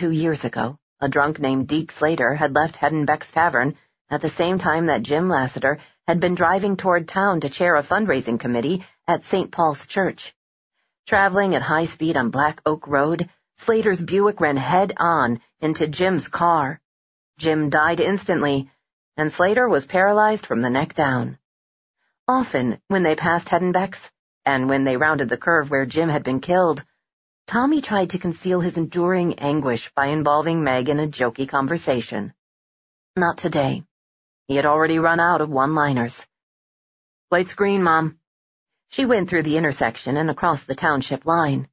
two years ago, a drunk named Deke Slater had left Heddenbeck's Tavern at the same time that Jim Lassiter had been driving toward town to chair a fundraising committee at St. Paul's Church. Traveling at high speed on Black Oak Road, Slater's Buick ran head-on into Jim's car. Jim died instantly, and Slater was paralyzed from the neck down. Often, when they passed Heddenbeck's, and when they rounded the curve where Jim had been killed, Tommy tried to conceal his enduring anguish by involving Meg in a jokey conversation. Not today. He had already run out of one-liners. Light's green, Mom. She went through the intersection and across the township line.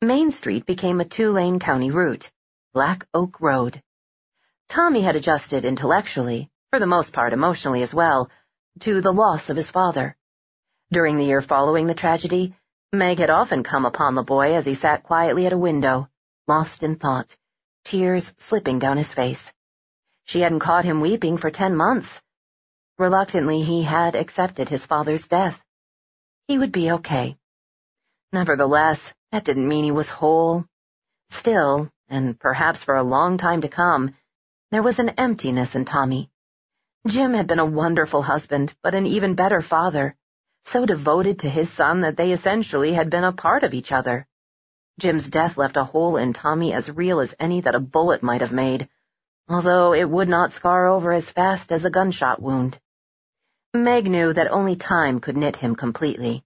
Main Street became a two-lane county route, Black Oak Road. Tommy had adjusted intellectually, for the most part emotionally as well, to the loss of his father. During the year following the tragedy, Meg had often come upon the boy as he sat quietly at a window, lost in thought, tears slipping down his face. She hadn't caught him weeping for ten months. Reluctantly, he had accepted his father's death. He would be okay. Nevertheless, that didn't mean he was whole. Still, and perhaps for a long time to come, there was an emptiness in Tommy. Jim had been a wonderful husband, but an even better father, so devoted to his son that they essentially had been a part of each other. Jim's death left a hole in Tommy as real as any that a bullet might have made, although it would not scar over as fast as a gunshot wound. Meg knew that only time could knit him completely.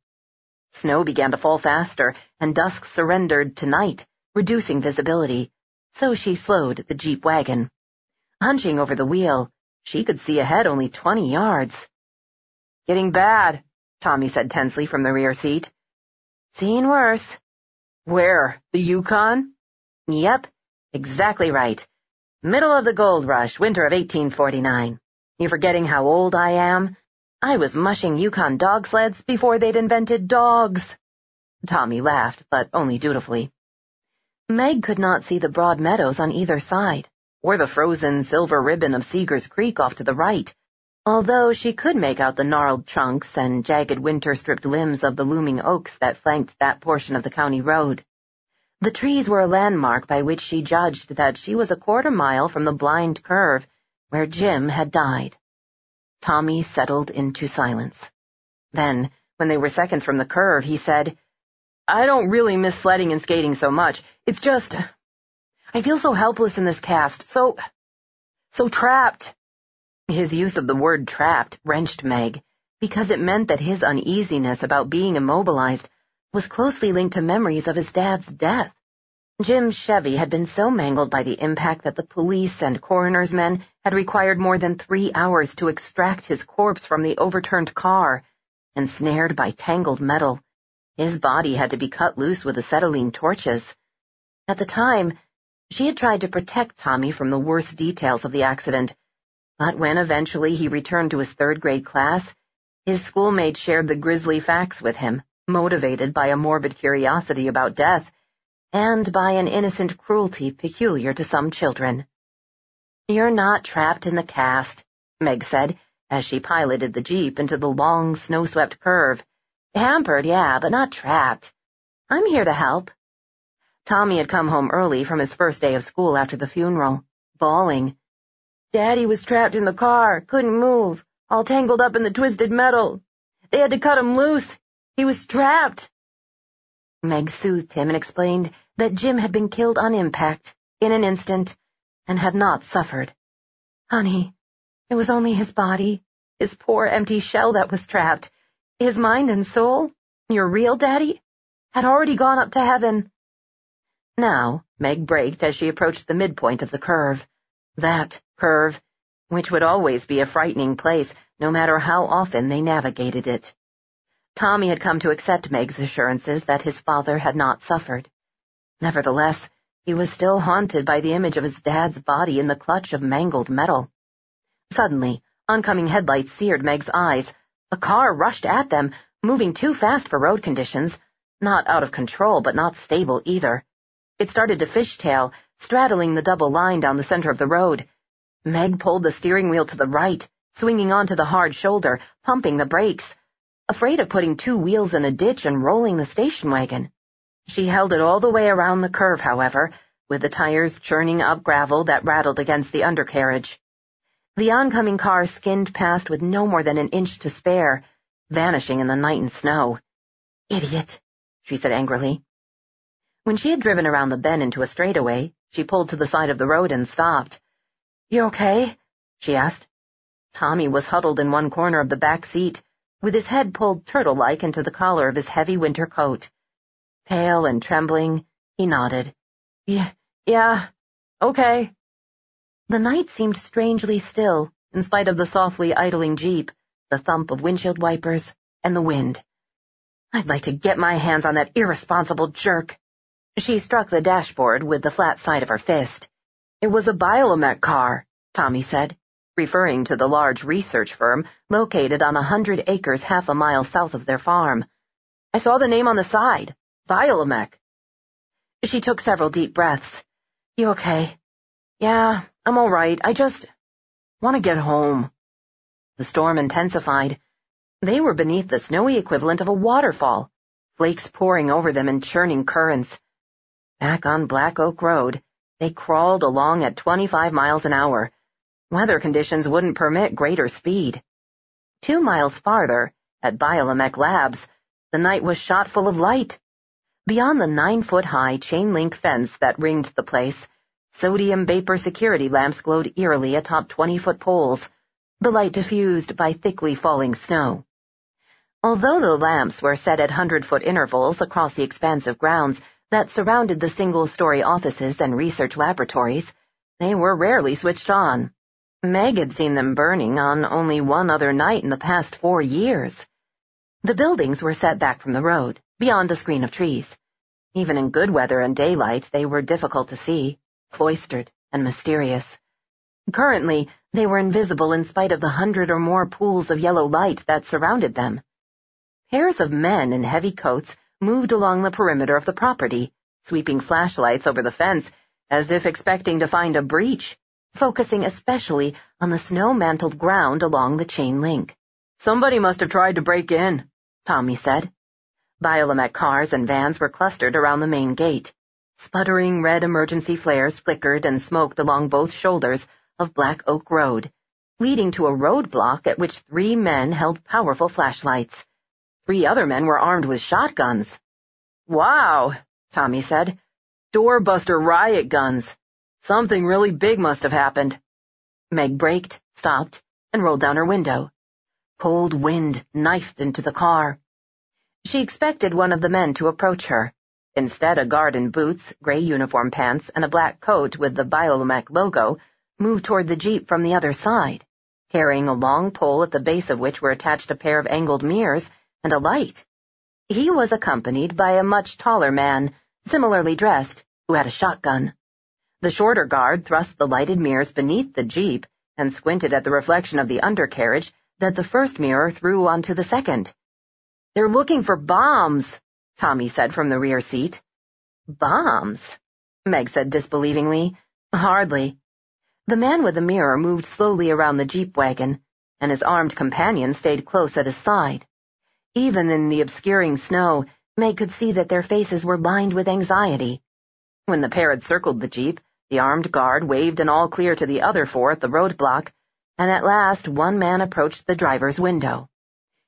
Snow began to fall faster, and dusk surrendered to night, reducing visibility, so she slowed the jeep wagon. Hunching over the wheel, she could see ahead only twenty yards. Getting bad, Tommy said tensely from the rear seat. Seen worse. Where? The Yukon? Yep, exactly right. Middle of the gold rush, winter of 1849. You forgetting how old I am? I was mushing Yukon dog sleds before they'd invented dogs. Tommy laughed, but only dutifully. Meg could not see the broad meadows on either side, or the frozen silver ribbon of Seeger's Creek off to the right, although she could make out the gnarled trunks and jagged winter-stripped limbs of the looming oaks that flanked that portion of the county road. The trees were a landmark by which she judged that she was a quarter mile from the blind curve where Jim had died. Tommy settled into silence. Then, when they were seconds from the curve, he said, I don't really miss sledding and skating so much. It's just... I feel so helpless in this cast, so... so trapped. His use of the word trapped wrenched Meg, because it meant that his uneasiness about being immobilized was closely linked to memories of his dad's death. Jim's Chevy had been so mangled by the impact that the police and coroner's men had required more than three hours to extract his corpse from the overturned car, ensnared by tangled metal. His body had to be cut loose with acetylene torches. At the time, she had tried to protect Tommy from the worst details of the accident, but when eventually he returned to his third-grade class, his schoolmates shared the grisly facts with him motivated by a morbid curiosity about death, and by an innocent cruelty peculiar to some children. You're not trapped in the cast, Meg said, as she piloted the jeep into the long, snow-swept curve. Hampered, yeah, but not trapped. I'm here to help. Tommy had come home early from his first day of school after the funeral, bawling. Daddy was trapped in the car, couldn't move, all tangled up in the twisted metal. They had to cut him loose. He was trapped. Meg soothed him and explained that Jim had been killed on impact, in an instant, and had not suffered. Honey, it was only his body, his poor empty shell that was trapped. His mind and soul, your real daddy, had already gone up to heaven. Now, Meg braked as she approached the midpoint of the curve. That curve, which would always be a frightening place, no matter how often they navigated it. Tommy had come to accept Meg's assurances that his father had not suffered. Nevertheless, he was still haunted by the image of his dad's body in the clutch of mangled metal. Suddenly, oncoming headlights seared Meg's eyes. A car rushed at them, moving too fast for road conditions, not out of control but not stable either. It started to fishtail, straddling the double line down the center of the road. Meg pulled the steering wheel to the right, swinging onto the hard shoulder, pumping the brakes afraid of putting two wheels in a ditch and rolling the station wagon. She held it all the way around the curve, however, with the tires churning up gravel that rattled against the undercarriage. The oncoming car skinned past with no more than an inch to spare, vanishing in the night and snow. Idiot, she said angrily. When she had driven around the bend into a straightaway, she pulled to the side of the road and stopped. You okay? she asked. Tommy was huddled in one corner of the back seat, with his head pulled turtle-like into the collar of his heavy winter coat. Pale and trembling, he nodded. Yeah, yeah, okay. The night seemed strangely still, in spite of the softly idling jeep, the thump of windshield wipers, and the wind. I'd like to get my hands on that irresponsible jerk. She struck the dashboard with the flat side of her fist. It was a Biomet car, Tommy said, referring to the large research firm located on a hundred acres half a mile south of their farm. I saw the name on the side, Biolamec. She took several deep breaths. You okay? Yeah, I'm all right. I just want to get home. The storm intensified. They were beneath the snowy equivalent of a waterfall, flakes pouring over them in churning currents. Back on Black Oak Road, they crawled along at 25 miles an hour. Weather conditions wouldn't permit greater speed. Two miles farther, at Biolamec Labs, the night was shot full of light. Beyond the nine-foot-high chain-link fence that ringed the place, Sodium vapor security lamps glowed eerily atop 20-foot poles, the light diffused by thickly falling snow. Although the lamps were set at hundred-foot intervals across the expansive grounds that surrounded the single-story offices and research laboratories, they were rarely switched on. Meg had seen them burning on only one other night in the past four years. The buildings were set back from the road, beyond a screen of trees. Even in good weather and daylight, they were difficult to see cloistered and mysterious. Currently, they were invisible in spite of the hundred or more pools of yellow light that surrounded them. Pairs of men in heavy coats moved along the perimeter of the property, sweeping flashlights over the fence as if expecting to find a breach, focusing especially on the snow-mantled ground along the chain link. Somebody must have tried to break in, Tommy said. Biolamec cars and vans were clustered around the main gate. Sputtering red emergency flares flickered and smoked along both shoulders of Black Oak Road, leading to a roadblock at which three men held powerful flashlights. Three other men were armed with shotguns. Wow, Tommy said. Doorbuster riot guns. Something really big must have happened. Meg braked, stopped, and rolled down her window. Cold wind knifed into the car. She expected one of the men to approach her. Instead, a guard in boots, gray uniform pants, and a black coat with the Biolamec logo moved toward the jeep from the other side, carrying a long pole at the base of which were attached a pair of angled mirrors and a light. He was accompanied by a much taller man, similarly dressed, who had a shotgun. The shorter guard thrust the lighted mirrors beneath the jeep and squinted at the reflection of the undercarriage that the first mirror threw onto the second. They're looking for bombs, Tommy said from the rear seat. Bombs? Meg said disbelievingly. Hardly. The man with the mirror moved slowly around the jeep wagon, and his armed companion stayed close at his side. Even in the obscuring snow, Meg could see that their faces were lined with anxiety. When the pair had circled the jeep, the armed guard waved an all clear to the other four at the roadblock, and at last one man approached the driver's window.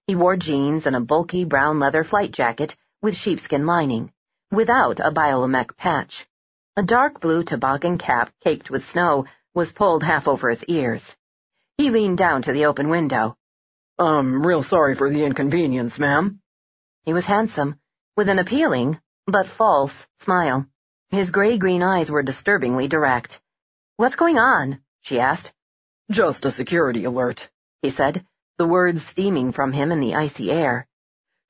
He wore jeans and a bulky brown leather flight jacket with sheepskin lining, without a Biolamec patch. A dark blue toboggan cap caked with snow was pulled half over his ears. He leaned down to the open window. I'm real sorry for the inconvenience, ma'am. He was handsome, with an appealing, but false, smile. His gray-green eyes were disturbingly direct. What's going on? she asked. Just a security alert, he said, the words steaming from him in the icy air.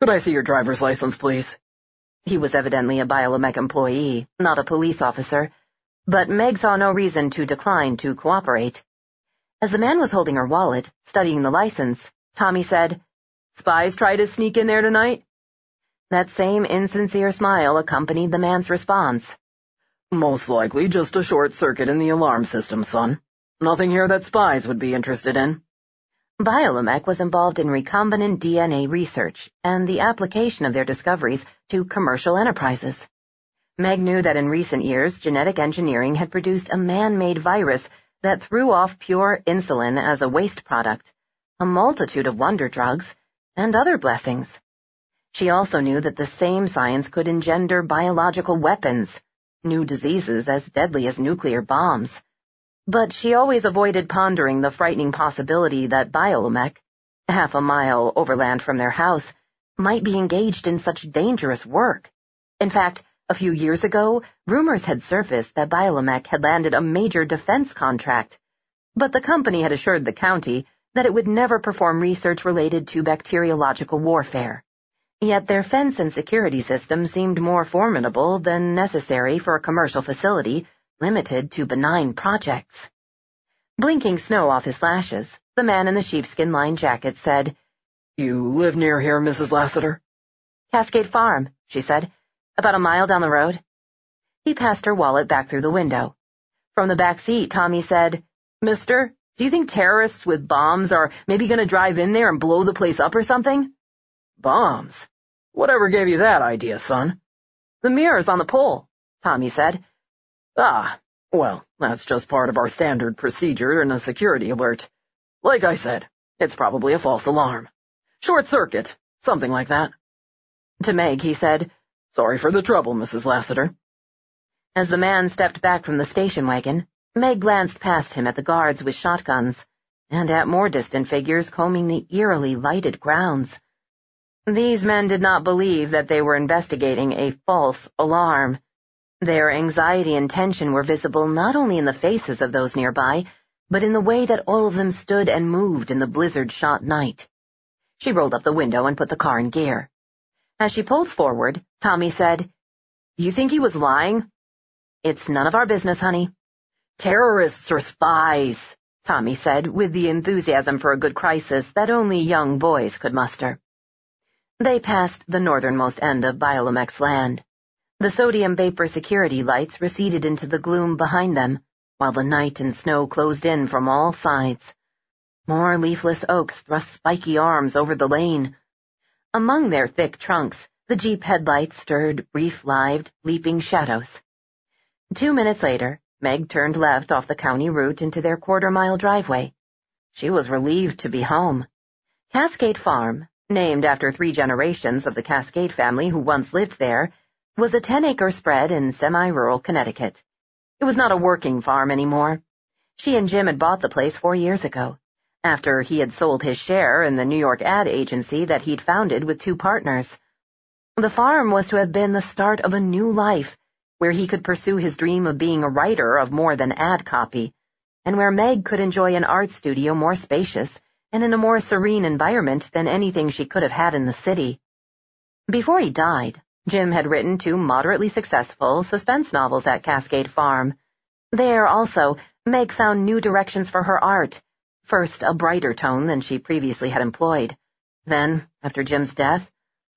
Could I see your driver's license, please? He was evidently a Biolamec employee, not a police officer, but Meg saw no reason to decline to cooperate. As the man was holding her wallet, studying the license, Tommy said, Spies try to sneak in there tonight? That same insincere smile accompanied the man's response. Most likely just a short circuit in the alarm system, son. Nothing here that spies would be interested in. Biolamec was involved in recombinant DNA research and the application of their discoveries to commercial enterprises. Meg knew that in recent years, genetic engineering had produced a man-made virus that threw off pure insulin as a waste product, a multitude of wonder drugs, and other blessings. She also knew that the same science could engender biological weapons, new diseases as deadly as nuclear bombs. But she always avoided pondering the frightening possibility that Biolamech, half a mile overland from their house, might be engaged in such dangerous work. In fact, a few years ago, rumors had surfaced that Biolamech had landed a major defense contract, but the company had assured the county that it would never perform research related to bacteriological warfare. Yet their fence and security system seemed more formidable than necessary for a commercial facility limited to benign projects. Blinking snow off his lashes, the man in the sheepskin-lined jacket said, You live near here, Mrs. Lassiter? Cascade Farm, she said. About a mile down the road. He passed her wallet back through the window. From the back seat, Tommy said, Mister, do you think terrorists with bombs are maybe going to drive in there and blow the place up or something? Bombs? Whatever gave you that idea, son? The mirrors on the pole, Tommy said. Ah, well, that's just part of our standard procedure in a security alert. Like I said, it's probably a false alarm. Short circuit, something like that. To Meg, he said, Sorry for the trouble, Mrs. Lassiter. As the man stepped back from the station wagon, Meg glanced past him at the guards with shotguns, and at more distant figures combing the eerily lighted grounds. These men did not believe that they were investigating a false alarm. Their anxiety and tension were visible not only in the faces of those nearby, but in the way that all of them stood and moved in the blizzard-shot night. She rolled up the window and put the car in gear. As she pulled forward, Tommy said, You think he was lying? It's none of our business, honey. Terrorists or spies, Tommy said, with the enthusiasm for a good crisis that only young boys could muster. They passed the northernmost end of Biolamech's land. The sodium vapor security lights receded into the gloom behind them, while the night and snow closed in from all sides. More leafless oaks thrust spiky arms over the lane, among their thick trunks, the Jeep headlights stirred brief-lived, leaping shadows. Two minutes later, Meg turned left off the county route into their quarter-mile driveway. She was relieved to be home. Cascade Farm, named after three generations of the Cascade family who once lived there, was a ten-acre spread in semi-rural Connecticut. It was not a working farm anymore. She and Jim had bought the place four years ago after he had sold his share in the New York ad agency that he'd founded with two partners. The farm was to have been the start of a new life, where he could pursue his dream of being a writer of more than ad copy, and where Meg could enjoy an art studio more spacious and in a more serene environment than anything she could have had in the city. Before he died, Jim had written two moderately successful suspense novels at Cascade Farm. There, also, Meg found new directions for her art, First, a brighter tone than she previously had employed. Then, after Jim's death,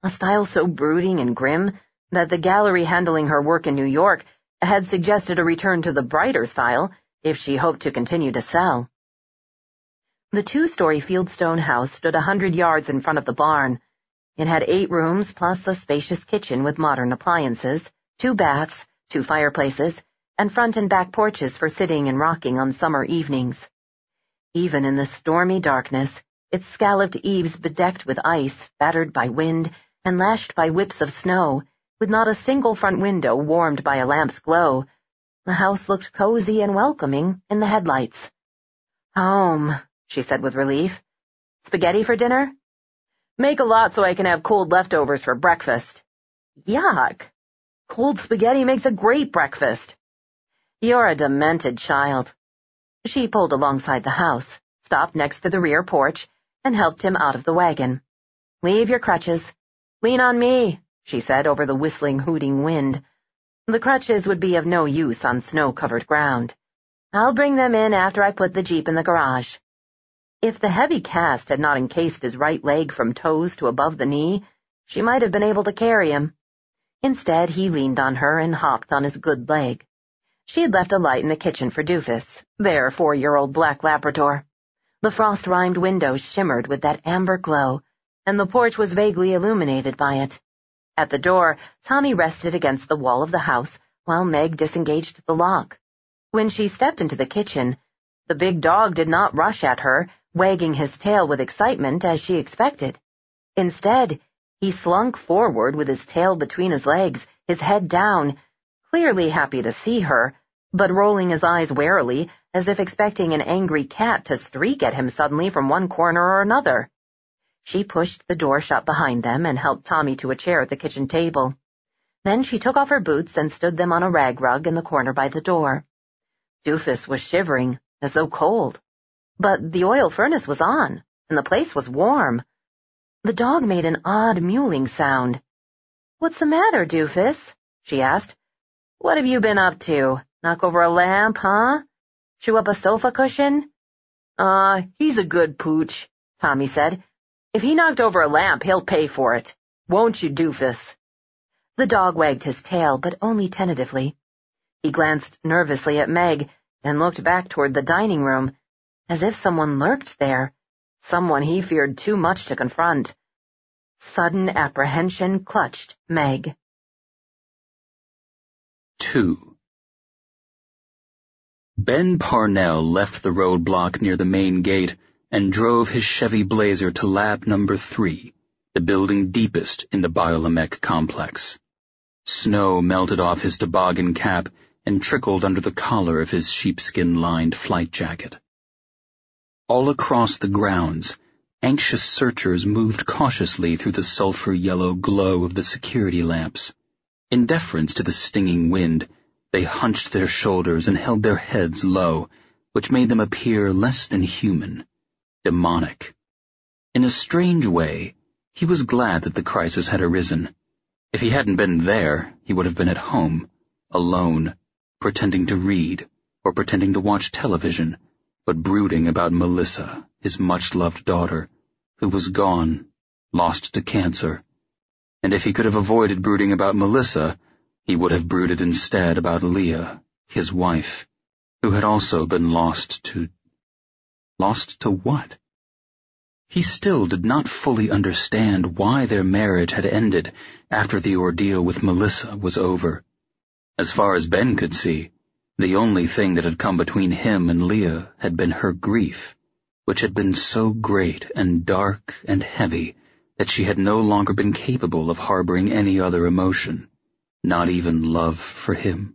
a style so brooding and grim that the gallery handling her work in New York had suggested a return to the brighter style if she hoped to continue to sell. The two-story fieldstone house stood a hundred yards in front of the barn. It had eight rooms plus a spacious kitchen with modern appliances, two baths, two fireplaces, and front and back porches for sitting and rocking on summer evenings. Even in the stormy darkness, its scalloped eaves bedecked with ice, battered by wind, and lashed by whips of snow, with not a single front window warmed by a lamp's glow, the house looked cozy and welcoming in the headlights. Home, she said with relief. Spaghetti for dinner? Make a lot so I can have cold leftovers for breakfast. Yuck! Cold spaghetti makes a great breakfast. You're a demented child. She pulled alongside the house, stopped next to the rear porch, and helped him out of the wagon. Leave your crutches. Lean on me, she said over the whistling, hooting wind. The crutches would be of no use on snow-covered ground. I'll bring them in after I put the Jeep in the garage. If the heavy cast had not encased his right leg from toes to above the knee, she might have been able to carry him. Instead, he leaned on her and hopped on his good leg. She had left a light in the kitchen for Doofus, their four-year-old black Labrador. The frost-rimed windows shimmered with that amber glow, and the porch was vaguely illuminated by it. At the door, Tommy rested against the wall of the house while Meg disengaged the lock. When she stepped into the kitchen, the big dog did not rush at her, wagging his tail with excitement as she expected. Instead, he slunk forward with his tail between his legs, his head down, clearly happy to see her, but rolling his eyes warily as if expecting an angry cat to streak at him suddenly from one corner or another. She pushed the door shut behind them and helped Tommy to a chair at the kitchen table. Then she took off her boots and stood them on a rag rug in the corner by the door. Doofus was shivering, as though cold. But the oil furnace was on, and the place was warm. The dog made an odd mewling sound. What's the matter, Doofus? she asked. What have you been up to? Knock over a lamp, huh? Chew up a sofa cushion? Uh, he's a good pooch, Tommy said. If he knocked over a lamp, he'll pay for it. Won't you, Doofus? The dog wagged his tail, but only tentatively. He glanced nervously at Meg, then looked back toward the dining room, as if someone lurked there, someone he feared too much to confront. Sudden apprehension clutched Meg. 2. Ben Parnell left the roadblock near the main gate and drove his Chevy Blazer to lab number three, the building deepest in the Biolamech complex. Snow melted off his toboggan cap and trickled under the collar of his sheepskin-lined flight jacket. All across the grounds, anxious searchers moved cautiously through the sulfur-yellow glow of the security lamps. In deference to the stinging wind, they hunched their shoulders and held their heads low, which made them appear less than human, demonic. In a strange way, he was glad that the crisis had arisen. If he hadn't been there, he would have been at home, alone, pretending to read, or pretending to watch television, but brooding about Melissa, his much-loved daughter, who was gone, lost to cancer. And if he could have avoided brooding about Melissa, he would have brooded instead about Leah, his wife, who had also been lost to... Lost to what? He still did not fully understand why their marriage had ended after the ordeal with Melissa was over. As far as Ben could see, the only thing that had come between him and Leah had been her grief, which had been so great and dark and heavy that she had no longer been capable of harboring any other emotion, not even love for him.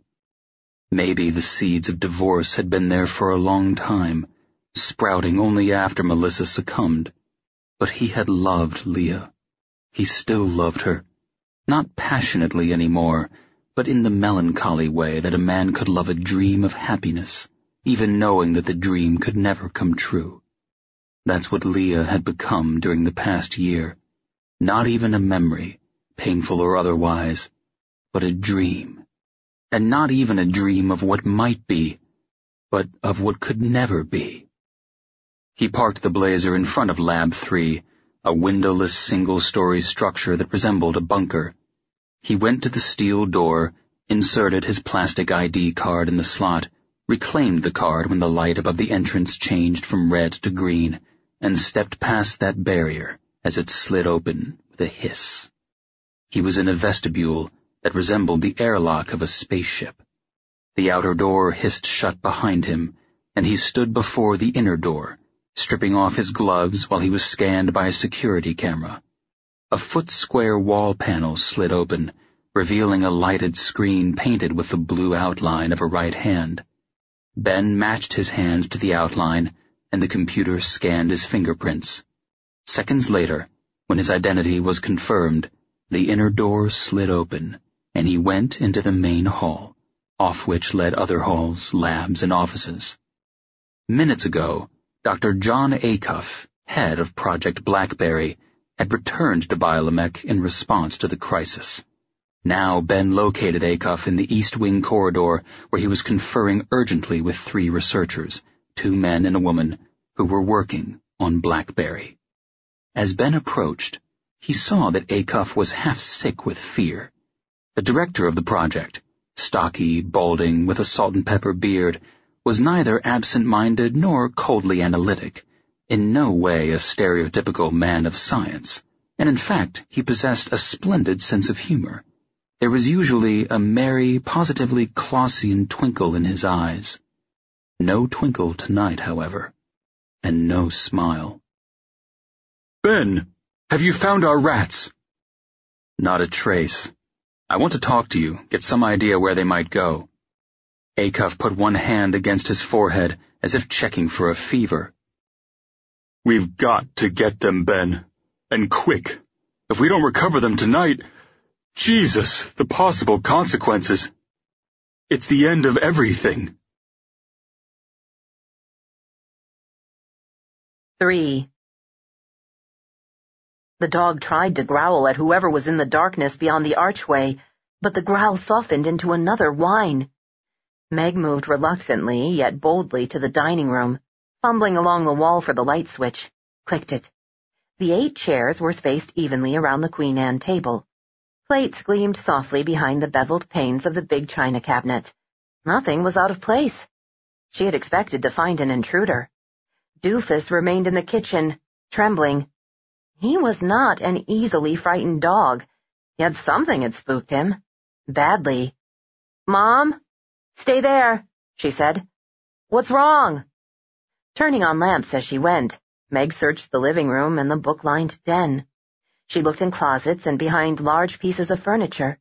Maybe the seeds of divorce had been there for a long time, sprouting only after Melissa succumbed, but he had loved Leah. He still loved her, not passionately anymore, but in the melancholy way that a man could love a dream of happiness, even knowing that the dream could never come true. That's what Leah had become during the past year. Not even a memory, painful or otherwise, but a dream. And not even a dream of what might be, but of what could never be. He parked the Blazer in front of Lab 3, a windowless single-story structure that resembled a bunker. He went to the steel door, inserted his plastic ID card in the slot, reclaimed the card when the light above the entrance changed from red to green, and stepped past that barrier as it slid open with a hiss. He was in a vestibule that resembled the airlock of a spaceship. The outer door hissed shut behind him, and he stood before the inner door, stripping off his gloves while he was scanned by a security camera. A foot-square wall panel slid open, revealing a lighted screen painted with the blue outline of a right hand. Ben matched his hand to the outline, and the computer scanned his fingerprints. Seconds later, when his identity was confirmed, the inner door slid open, and he went into the main hall, off which led other halls, labs, and offices. Minutes ago, Dr. John Acuff, head of Project Blackberry, had returned to Biolamech in response to the crisis. Now Ben located Acuff in the East Wing corridor where he was conferring urgently with three researchers, two men and a woman, who were working on Blackberry. As Ben approached, he saw that Acuff was half sick with fear. The director of the project, stocky, balding, with a salt and pepper beard, was neither absent-minded nor coldly analytic in no way a stereotypical man of science, and in fact he possessed a splendid sense of humor. There was usually a merry, positively Clausian twinkle in his eyes. No twinkle tonight, however, and no smile. Ben, have you found our rats? Not a trace. I want to talk to you, get some idea where they might go. Acuff put one hand against his forehead, as if checking for a fever. We've got to get them, Ben. And quick. If we don't recover them tonight, Jesus, the possible consequences. It's the end of everything. 3. The dog tried to growl at whoever was in the darkness beyond the archway, but the growl softened into another whine. Meg moved reluctantly, yet boldly, to the dining room, fumbling along the wall for the light switch, clicked it. The eight chairs were spaced evenly around the Queen Anne table. Plates gleamed softly behind the beveled panes of the big china cabinet. Nothing was out of place. She had expected to find an intruder. Doofus remained in the kitchen, trembling. He was not an easily frightened dog, yet something had spooked him. Badly. Mom? Stay there, she said. What's wrong? Turning on lamps as she went, Meg searched the living room and the book-lined den. She looked in closets and behind large pieces of furniture.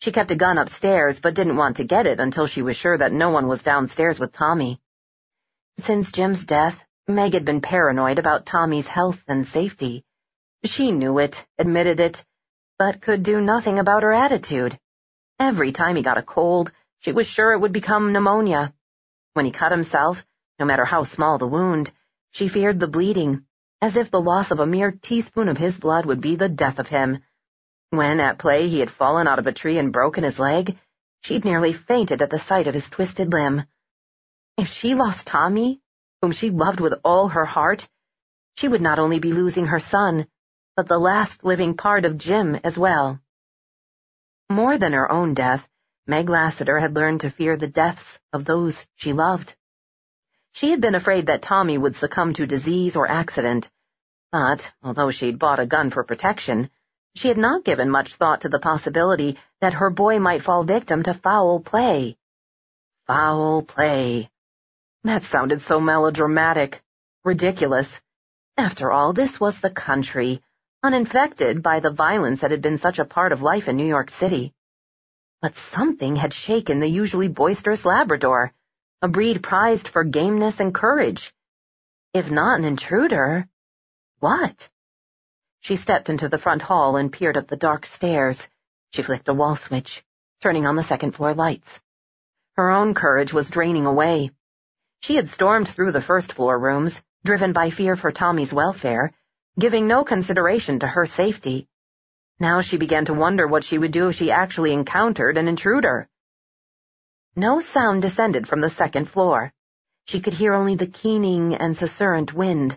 She kept a gun upstairs, but didn't want to get it until she was sure that no one was downstairs with Tommy. Since Jim's death, Meg had been paranoid about Tommy's health and safety. She knew it, admitted it, but could do nothing about her attitude. Every time he got a cold, she was sure it would become pneumonia. When he cut himself, no matter how small the wound, she feared the bleeding, as if the loss of a mere teaspoon of his blood would be the death of him. When, at play, he had fallen out of a tree and broken his leg, she'd nearly fainted at the sight of his twisted limb. If she lost Tommy, whom she loved with all her heart, she would not only be losing her son, but the last living part of Jim as well. More than her own death, Meg Lassiter had learned to fear the deaths of those she loved. She had been afraid that Tommy would succumb to disease or accident, but, although she'd bought a gun for protection, she had not given much thought to the possibility that her boy might fall victim to foul play. Foul play. That sounded so melodramatic, ridiculous. After all, this was the country, uninfected by the violence that had been such a part of life in New York City. But something had shaken the usually boisterous Labrador, a breed prized for gameness and courage. If not an intruder, what? She stepped into the front hall and peered up the dark stairs. She flicked a wall switch, turning on the second floor lights. Her own courage was draining away. She had stormed through the first floor rooms, driven by fear for Tommy's welfare, giving no consideration to her safety. Now she began to wonder what she would do if she actually encountered an intruder. No sound descended from the second floor. She could hear only the keening and susurrant wind.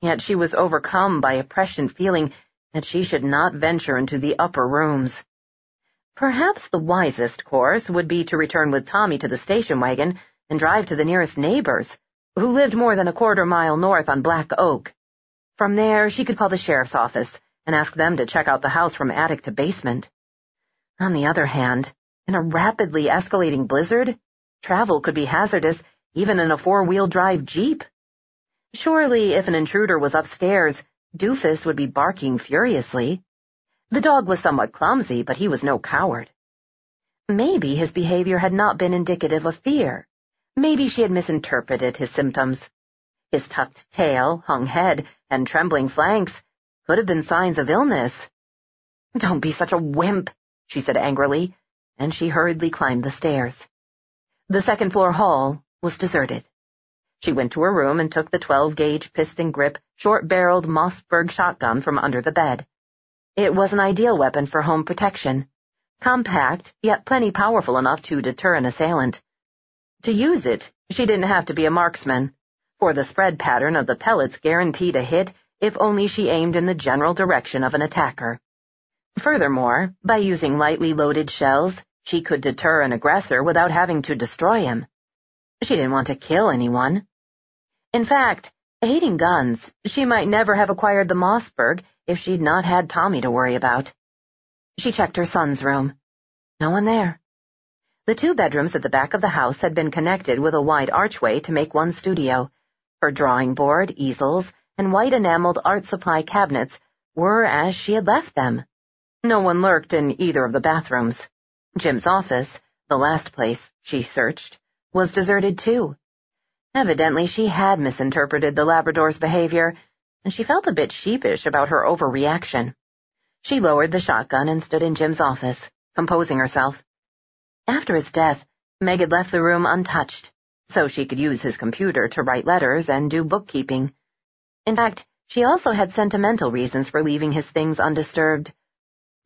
Yet she was overcome by a prescient feeling that she should not venture into the upper rooms. Perhaps the wisest course would be to return with Tommy to the station wagon and drive to the nearest neighbors, who lived more than a quarter mile north on Black Oak. From there, she could call the sheriff's office and ask them to check out the house from attic to basement. On the other hand, in a rapidly escalating blizzard, travel could be hazardous even in a four-wheel drive Jeep. Surely, if an intruder was upstairs, Doofus would be barking furiously. The dog was somewhat clumsy, but he was no coward. Maybe his behavior had not been indicative of fear. Maybe she had misinterpreted his symptoms. His tucked tail, hung head, and trembling flanks could have been signs of illness. Don't be such a wimp, she said angrily, and she hurriedly climbed the stairs. The second floor hall was deserted. She went to her room and took the 12-gauge piston-grip, short-barreled Mossberg shotgun from under the bed. It was an ideal weapon for home protection. Compact, yet plenty powerful enough to deter an assailant. To use it, she didn't have to be a marksman, for the spread pattern of the pellets guaranteed a hit if only she aimed in the general direction of an attacker. Furthermore, by using lightly loaded shells, she could deter an aggressor without having to destroy him. She didn't want to kill anyone. In fact, hating guns, she might never have acquired the Mossberg if she'd not had Tommy to worry about. She checked her son's room. No one there. The two bedrooms at the back of the house had been connected with a wide archway to make one studio. Her drawing board, easels, and white enameled art supply cabinets were as she had left them. No one lurked in either of the bathrooms. Jim's office, the last place she searched, was deserted too. Evidently she had misinterpreted the Labrador's behavior, and she felt a bit sheepish about her overreaction. She lowered the shotgun and stood in Jim's office, composing herself. After his death, Meg had left the room untouched, so she could use his computer to write letters and do bookkeeping. In fact, she also had sentimental reasons for leaving his things undisturbed.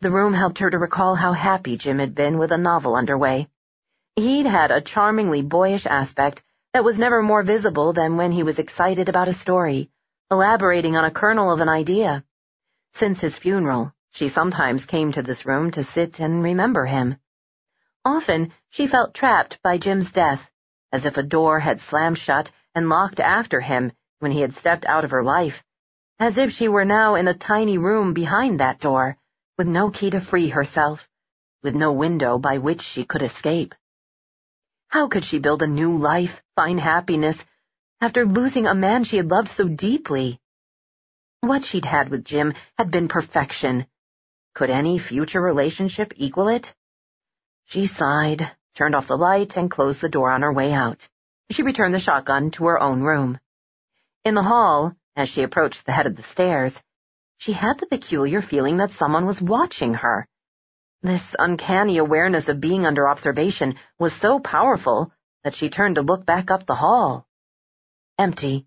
The room helped her to recall how happy Jim had been with a novel underway. He'd had a charmingly boyish aspect that was never more visible than when he was excited about a story, elaborating on a kernel of an idea. Since his funeral, she sometimes came to this room to sit and remember him. Often, she felt trapped by Jim's death, as if a door had slammed shut and locked after him when he had stepped out of her life, as if she were now in a tiny room behind that door, with no key to free herself, with no window by which she could escape. How could she build a new life, find happiness, after losing a man she had loved so deeply? What she'd had with Jim had been perfection. Could any future relationship equal it? She sighed, turned off the light, and closed the door on her way out. She returned the shotgun to her own room. In the hall, as she approached the head of the stairs, she had the peculiar feeling that someone was watching her. This uncanny awareness of being under observation was so powerful that she turned to look back up the hall. Empty.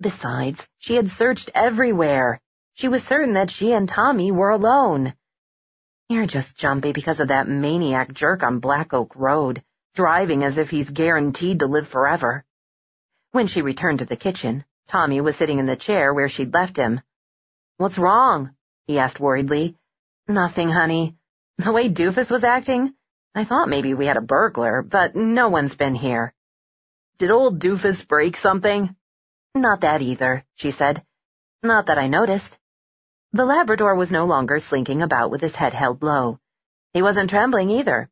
Besides, she had searched everywhere. She was certain that she and Tommy were alone. You're just jumpy because of that maniac jerk on Black Oak Road, driving as if he's guaranteed to live forever. When she returned to the kitchen, Tommy was sitting in the chair where she'd left him. What's wrong? he asked worriedly. Nothing, honey. The way Doofus was acting, I thought maybe we had a burglar, but no one's been here. Did old Doofus break something? Not that either, she said. Not that I noticed. The Labrador was no longer slinking about with his head held low. He wasn't trembling either.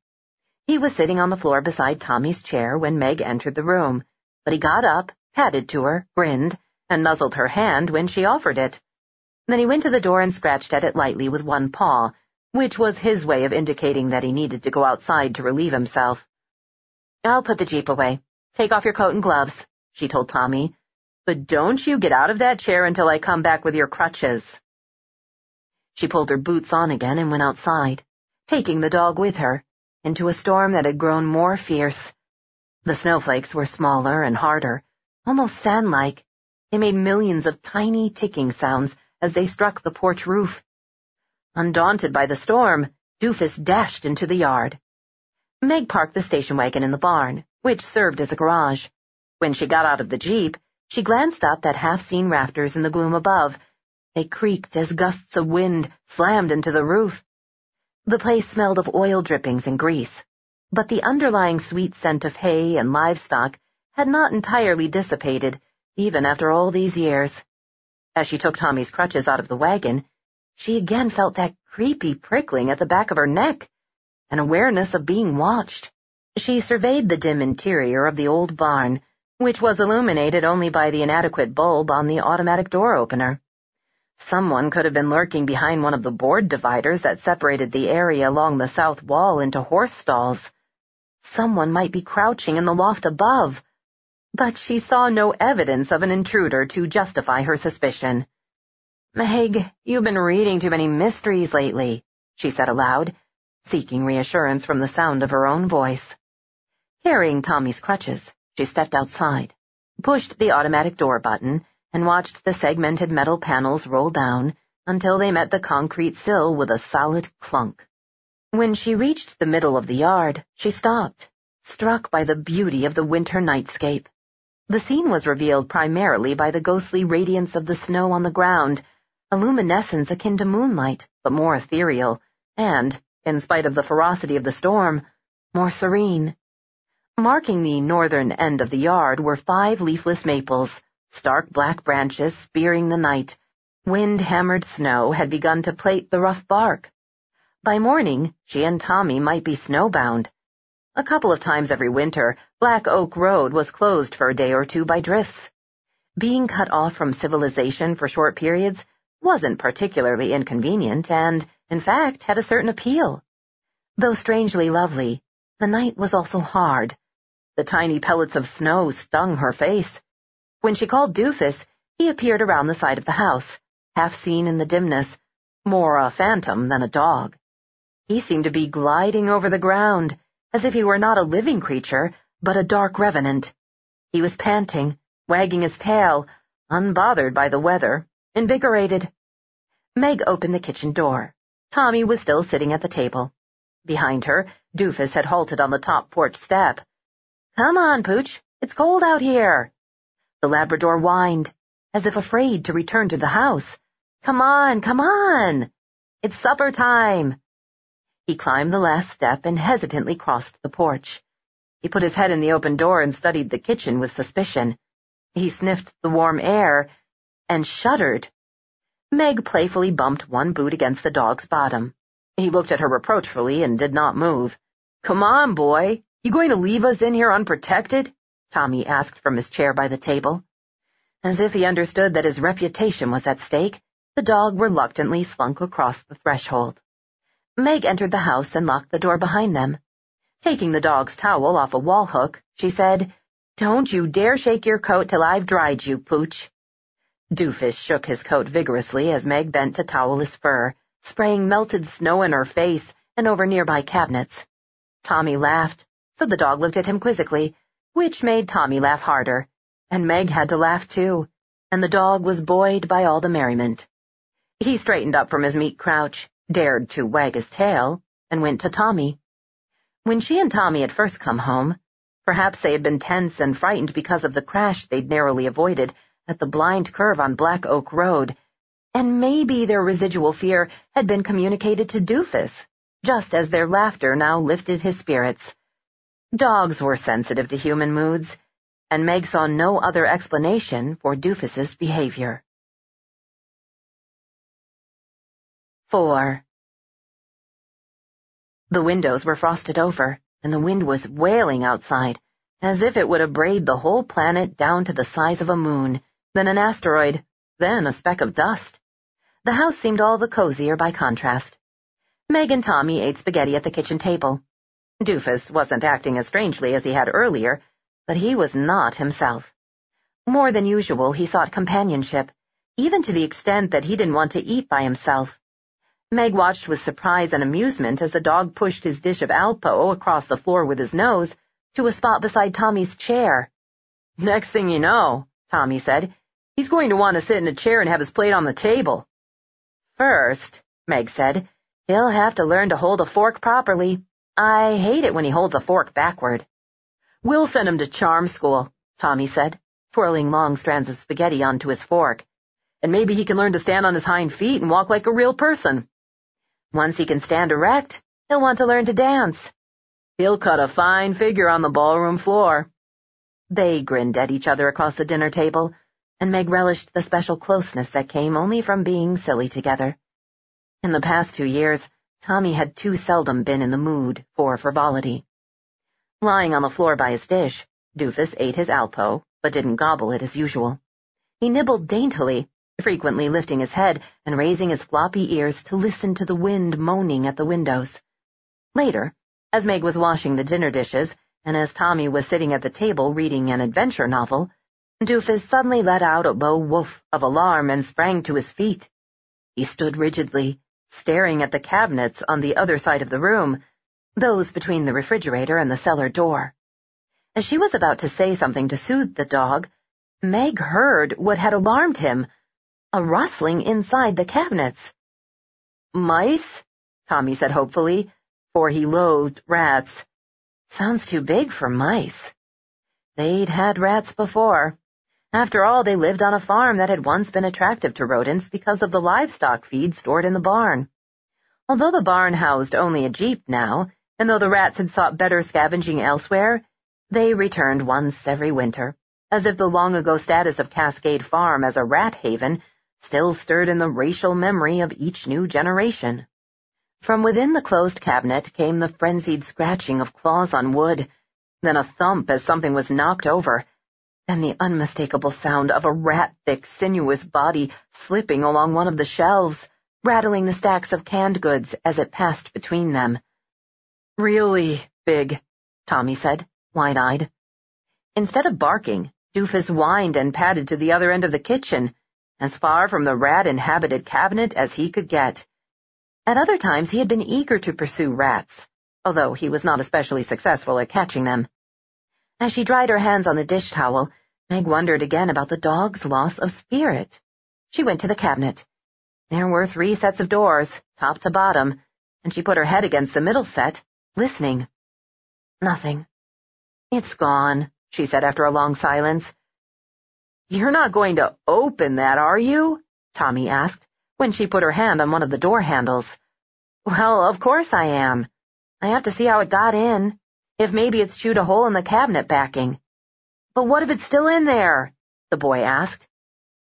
He was sitting on the floor beside Tommy's chair when Meg entered the room, but he got up, patted to her, grinned, and nuzzled her hand when she offered it. Then he went to the door and scratched at it lightly with one paw, which was his way of indicating that he needed to go outside to relieve himself. I'll put the Jeep away. Take off your coat and gloves, she told Tommy. But don't you get out of that chair until I come back with your crutches. She pulled her boots on again and went outside, taking the dog with her, into a storm that had grown more fierce. The snowflakes were smaller and harder, almost sand-like. They made millions of tiny ticking sounds as they struck the porch roof. Undaunted by the storm, Doofus dashed into the yard. Meg parked the station wagon in the barn, which served as a garage. When she got out of the Jeep, she glanced up at half-seen rafters in the gloom above they creaked as gusts of wind slammed into the roof. The place smelled of oil drippings and grease, but the underlying sweet scent of hay and livestock had not entirely dissipated, even after all these years. As she took Tommy's crutches out of the wagon, she again felt that creepy prickling at the back of her neck, an awareness of being watched. She surveyed the dim interior of the old barn, which was illuminated only by the inadequate bulb on the automatic door opener. Someone could have been lurking behind one of the board dividers that separated the area along the south wall into horse stalls. Someone might be crouching in the loft above. But she saw no evidence of an intruder to justify her suspicion. Meg, you've been reading too many mysteries lately, she said aloud, seeking reassurance from the sound of her own voice. Carrying Tommy's crutches, she stepped outside, pushed the automatic door button, and watched the segmented metal panels roll down until they met the concrete sill with a solid clunk. When she reached the middle of the yard, she stopped, struck by the beauty of the winter nightscape. The scene was revealed primarily by the ghostly radiance of the snow on the ground, a luminescence akin to moonlight, but more ethereal, and, in spite of the ferocity of the storm, more serene. Marking the northern end of the yard were five leafless maples, stark black branches spearing the night, Wind-hammered snow had begun to plate the rough bark. By morning, she and Tommy might be snowbound. A couple of times every winter, Black Oak Road was closed for a day or two by drifts. Being cut off from civilization for short periods wasn't particularly inconvenient and, in fact, had a certain appeal. Though strangely lovely, the night was also hard. The tiny pellets of snow stung her face. When she called Doofus, he appeared around the side of the house, half seen in the dimness, more a phantom than a dog. He seemed to be gliding over the ground, as if he were not a living creature, but a dark revenant. He was panting, wagging his tail, unbothered by the weather, invigorated. Meg opened the kitchen door. Tommy was still sitting at the table. Behind her, Doofus had halted on the top porch step. Come on, Pooch, it's cold out here. The Labrador whined, as if afraid to return to the house. Come on, come on! It's supper time! He climbed the last step and hesitantly crossed the porch. He put his head in the open door and studied the kitchen with suspicion. He sniffed the warm air and shuddered. Meg playfully bumped one boot against the dog's bottom. He looked at her reproachfully and did not move. Come on, boy. You going to leave us in here unprotected? Tommy asked from his chair by the table. As if he understood that his reputation was at stake, the dog reluctantly slunk across the threshold. Meg entered the house and locked the door behind them. Taking the dog's towel off a wall hook, she said, Don't you dare shake your coat till I've dried you, Pooch. Doofus shook his coat vigorously as Meg bent to towel his fur, spraying melted snow in her face and over nearby cabinets. Tommy laughed, so the dog looked at him quizzically, which made Tommy laugh harder, and Meg had to laugh too, and the dog was buoyed by all the merriment. He straightened up from his meat crouch, dared to wag his tail, and went to Tommy. When she and Tommy had first come home, perhaps they had been tense and frightened because of the crash they'd narrowly avoided at the blind curve on Black Oak Road, and maybe their residual fear had been communicated to Doofus, just as their laughter now lifted his spirits. Dogs were sensitive to human moods, and Meg saw no other explanation for Doofus's behavior. 4. The windows were frosted over, and the wind was wailing outside, as if it would abrade the whole planet down to the size of a moon, then an asteroid, then a speck of dust. The house seemed all the cozier by contrast. Meg and Tommy ate spaghetti at the kitchen table. Doofus wasn't acting as strangely as he had earlier, but he was not himself. More than usual, he sought companionship, even to the extent that he didn't want to eat by himself. Meg watched with surprise and amusement as the dog pushed his dish of Alpo across the floor with his nose to a spot beside Tommy's chair. Next thing you know, Tommy said, he's going to want to sit in a chair and have his plate on the table. First, Meg said, he'll have to learn to hold a fork properly. I hate it when he holds a fork backward. We'll send him to charm school, Tommy said, twirling long strands of spaghetti onto his fork. And maybe he can learn to stand on his hind feet and walk like a real person. Once he can stand erect, he'll want to learn to dance. He'll cut a fine figure on the ballroom floor. They grinned at each other across the dinner table, and Meg relished the special closeness that came only from being silly together. In the past two years, Tommy had too seldom been in the mood for frivolity. Lying on the floor by his dish, Doofus ate his Alpo, but didn't gobble it as usual. He nibbled daintily, frequently lifting his head and raising his floppy ears to listen to the wind moaning at the windows. Later, as Meg was washing the dinner dishes, and as Tommy was sitting at the table reading an adventure novel, Doofus suddenly let out a low woof of alarm and sprang to his feet. He stood rigidly, staring at the cabinets on the other side of the room, those between the refrigerator and the cellar door. As she was about to say something to soothe the dog, Meg heard what had alarmed him, a rustling inside the cabinets. Mice? Tommy said hopefully, for he loathed rats. Sounds too big for mice. They'd had rats before. After all, they lived on a farm that had once been attractive to rodents because of the livestock feed stored in the barn. Although the barn housed only a jeep now, and though the rats had sought better scavenging elsewhere, they returned once every winter, as if the long-ago status of Cascade Farm as a rat haven still stirred in the racial memory of each new generation. From within the closed cabinet came the frenzied scratching of claws on wood, then a thump as something was knocked over, then the unmistakable sound of a rat-thick, sinuous body slipping along one of the shelves, rattling the stacks of canned goods as it passed between them. Really big, Tommy said, wide-eyed. Instead of barking, Doofus whined and padded to the other end of the kitchen, as far from the rat-inhabited cabinet as he could get. At other times he had been eager to pursue rats, although he was not especially successful at catching them. As she dried her hands on the dish towel, Meg wondered again about the dog's loss of spirit. She went to the cabinet. There were three sets of doors, top to bottom, and she put her head against the middle set, listening. Nothing. It's gone, she said after a long silence. You're not going to open that, are you? Tommy asked, when she put her hand on one of the door handles. Well, of course I am. I have to see how it got in. If maybe it's chewed a hole in the cabinet backing. But what if it's still in there? the boy asked.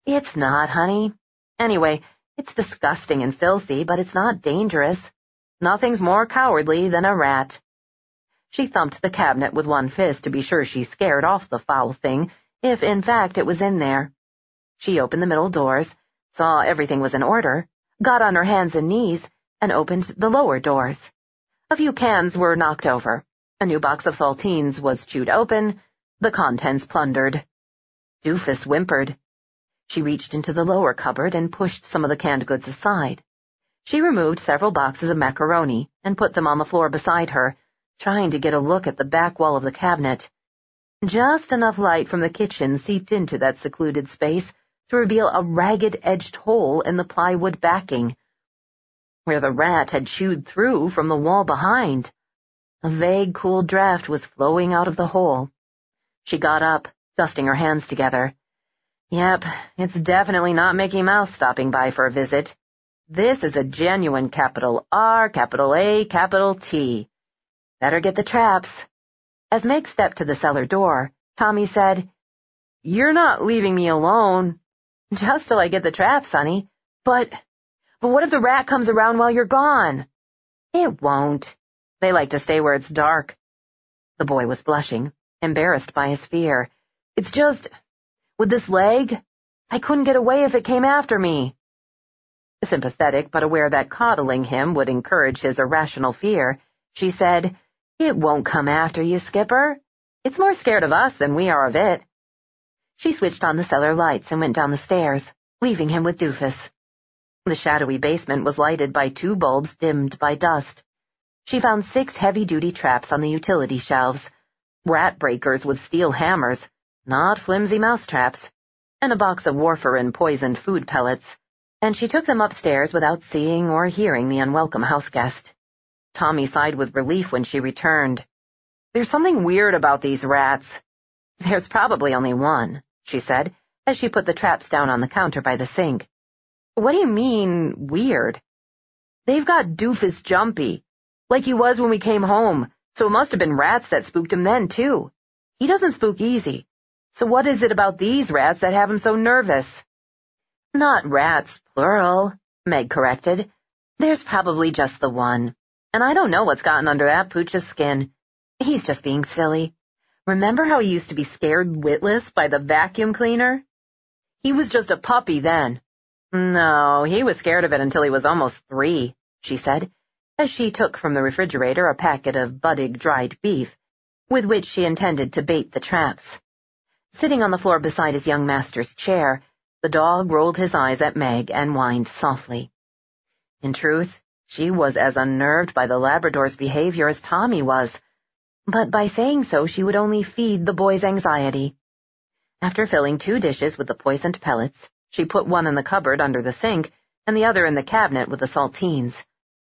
It's not, honey. Anyway, it's disgusting and filthy, but it's not dangerous. Nothing's more cowardly than a rat. She thumped the cabinet with one fist to be sure she scared off the foul thing, if in fact it was in there. She opened the middle doors, saw everything was in order, got on her hands and knees, and opened the lower doors. A few cans were knocked over. A new box of saltines was chewed open, the contents plundered. Doofus whimpered. She reached into the lower cupboard and pushed some of the canned goods aside. She removed several boxes of macaroni and put them on the floor beside her, trying to get a look at the back wall of the cabinet. Just enough light from the kitchen seeped into that secluded space to reveal a ragged-edged hole in the plywood backing, where the rat had chewed through from the wall behind. A vague, cool draft was flowing out of the hole. She got up, dusting her hands together. Yep, it's definitely not Mickey Mouse stopping by for a visit. This is a genuine capital R, capital A, capital T. Better get the traps. As Meg stepped to the cellar door, Tommy said, You're not leaving me alone. Just till I get the trap, Sonny. But, but what if the rat comes around while you're gone? It won't. They like to stay where it's dark. The boy was blushing, embarrassed by his fear. It's just, with this leg, I couldn't get away if it came after me. Sympathetic but aware that coddling him would encourage his irrational fear, she said, It won't come after you, Skipper. It's more scared of us than we are of it. She switched on the cellar lights and went down the stairs, leaving him with Doofus. The shadowy basement was lighted by two bulbs dimmed by dust. She found six heavy-duty traps on the utility shelves, rat breakers with steel hammers, not flimsy mousetraps, and a box of warfarin poisoned food pellets, and she took them upstairs without seeing or hearing the unwelcome houseguest. Tommy sighed with relief when she returned. There's something weird about these rats. There's probably only one, she said, as she put the traps down on the counter by the sink. What do you mean, weird? They've got doofus jumpy, like he was when we came home, so it must have been rats that spooked him then, too. He doesn't spook easy. So what is it about these rats that have him so nervous? Not rats, plural, Meg corrected. There's probably just the one. And I don't know what's gotten under that pooch's skin. He's just being silly. Remember how he used to be scared witless by the vacuum cleaner? He was just a puppy then. No, he was scared of it until he was almost three, she said, as she took from the refrigerator a packet of Buddig dried beef, with which she intended to bait the traps. Sitting on the floor beside his young master's chair, the dog rolled his eyes at Meg and whined softly. In truth, she was as unnerved by the Labrador's behavior as Tommy was, but by saying so she would only feed the boy's anxiety. After filling two dishes with the poisoned pellets, she put one in the cupboard under the sink and the other in the cabinet with the saltines.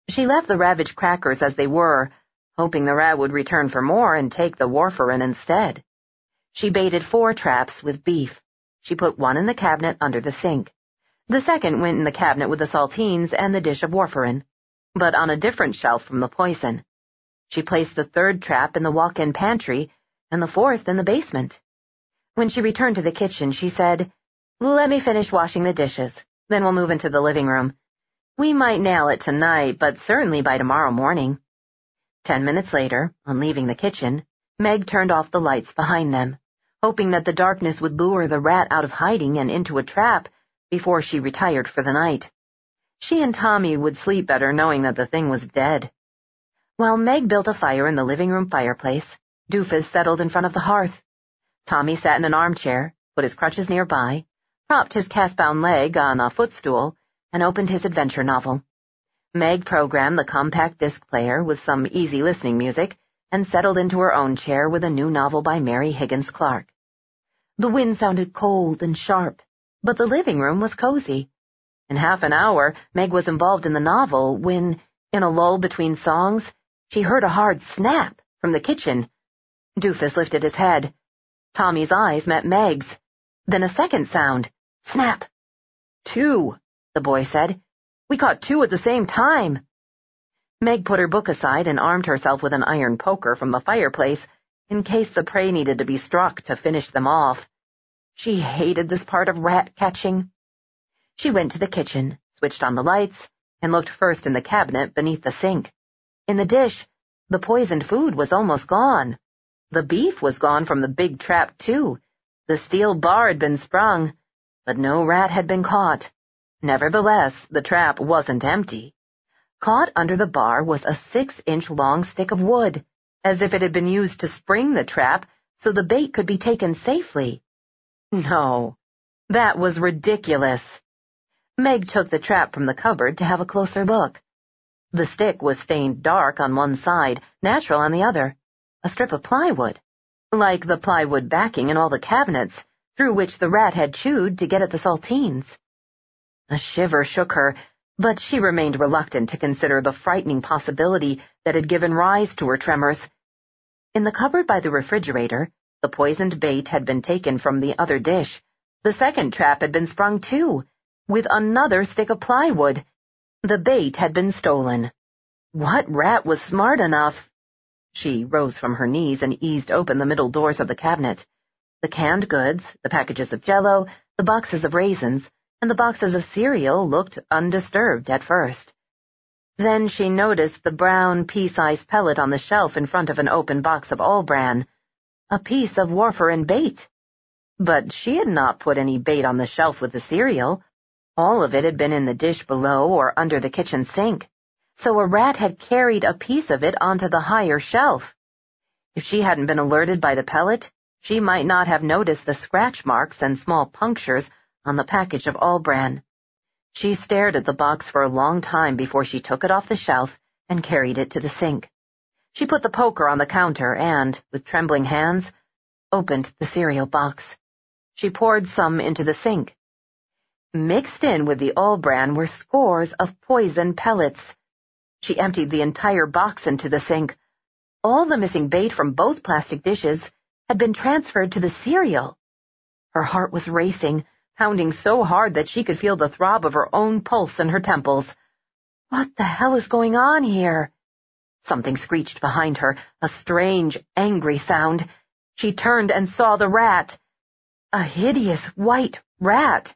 She left the ravaged crackers as they were, hoping the rat would return for more and take the warfarin instead. She baited four traps with beef. She put one in the cabinet under the sink. The second went in the cabinet with the saltines and the dish of warfarin, but on a different shelf from the poison. She placed the third trap in the walk-in pantry and the fourth in the basement. When she returned to the kitchen, she said, Let me finish washing the dishes. Then we'll move into the living room. We might nail it tonight, but certainly by tomorrow morning. Ten minutes later, on leaving the kitchen, Meg turned off the lights behind them, hoping that the darkness would lure the rat out of hiding and into a trap before she retired for the night. She and Tommy would sleep better knowing that the thing was dead. While Meg built a fire in the living room fireplace, Doofus settled in front of the hearth. Tommy sat in an armchair, put his crutches nearby, propped his cast-bound leg on a footstool, and opened his adventure novel. Meg programmed the compact disc player with some easy listening music and settled into her own chair with a new novel by Mary Higgins Clark. The wind sounded cold and sharp, but the living room was cozy. In half an hour, Meg was involved in the novel when, in a lull between songs, she heard a hard snap from the kitchen. Doofus lifted his head. Tommy's eyes met Meg's. Then a second sound. Snap. Two, the boy said. We caught two at the same time. Meg put her book aside and armed herself with an iron poker from the fireplace in case the prey needed to be struck to finish them off. She hated this part of rat catching. She went to the kitchen, switched on the lights, and looked first in the cabinet beneath the sink. In the dish, the poisoned food was almost gone. The beef was gone from the big trap, too. The steel bar had been sprung, but no rat had been caught. Nevertheless, the trap wasn't empty. Caught under the bar was a six-inch long stick of wood, as if it had been used to spring the trap so the bait could be taken safely. No, that was ridiculous. Meg took the trap from the cupboard to have a closer look. The stick was stained dark on one side, natural on the other, a strip of plywood, like the plywood backing in all the cabinets, through which the rat had chewed to get at the saltines. A shiver shook her, but she remained reluctant to consider the frightening possibility that had given rise to her tremors. In the cupboard by the refrigerator, the poisoned bait had been taken from the other dish. The second trap had been sprung too, with another stick of plywood. The bait had been stolen. What rat was smart enough? She rose from her knees and eased open the middle doors of the cabinet. The canned goods, the packages of jello, the boxes of raisins, and the boxes of cereal looked undisturbed at first. Then she noticed the brown pea-sized pellet on the shelf in front of an open box of All-Bran, a piece of warfarin bait. But she had not put any bait on the shelf with the cereal. All of it had been in the dish below or under the kitchen sink, so a rat had carried a piece of it onto the higher shelf. If she hadn't been alerted by the pellet, she might not have noticed the scratch marks and small punctures on the package of All-Bran. She stared at the box for a long time before she took it off the shelf and carried it to the sink. She put the poker on the counter and, with trembling hands, opened the cereal box. She poured some into the sink. Mixed in with the All-Bran were scores of poison pellets. She emptied the entire box into the sink. All the missing bait from both plastic dishes had been transferred to the cereal. Her heart was racing, pounding so hard that she could feel the throb of her own pulse in her temples. What the hell is going on here? Something screeched behind her, a strange, angry sound. She turned and saw the rat. A hideous white rat.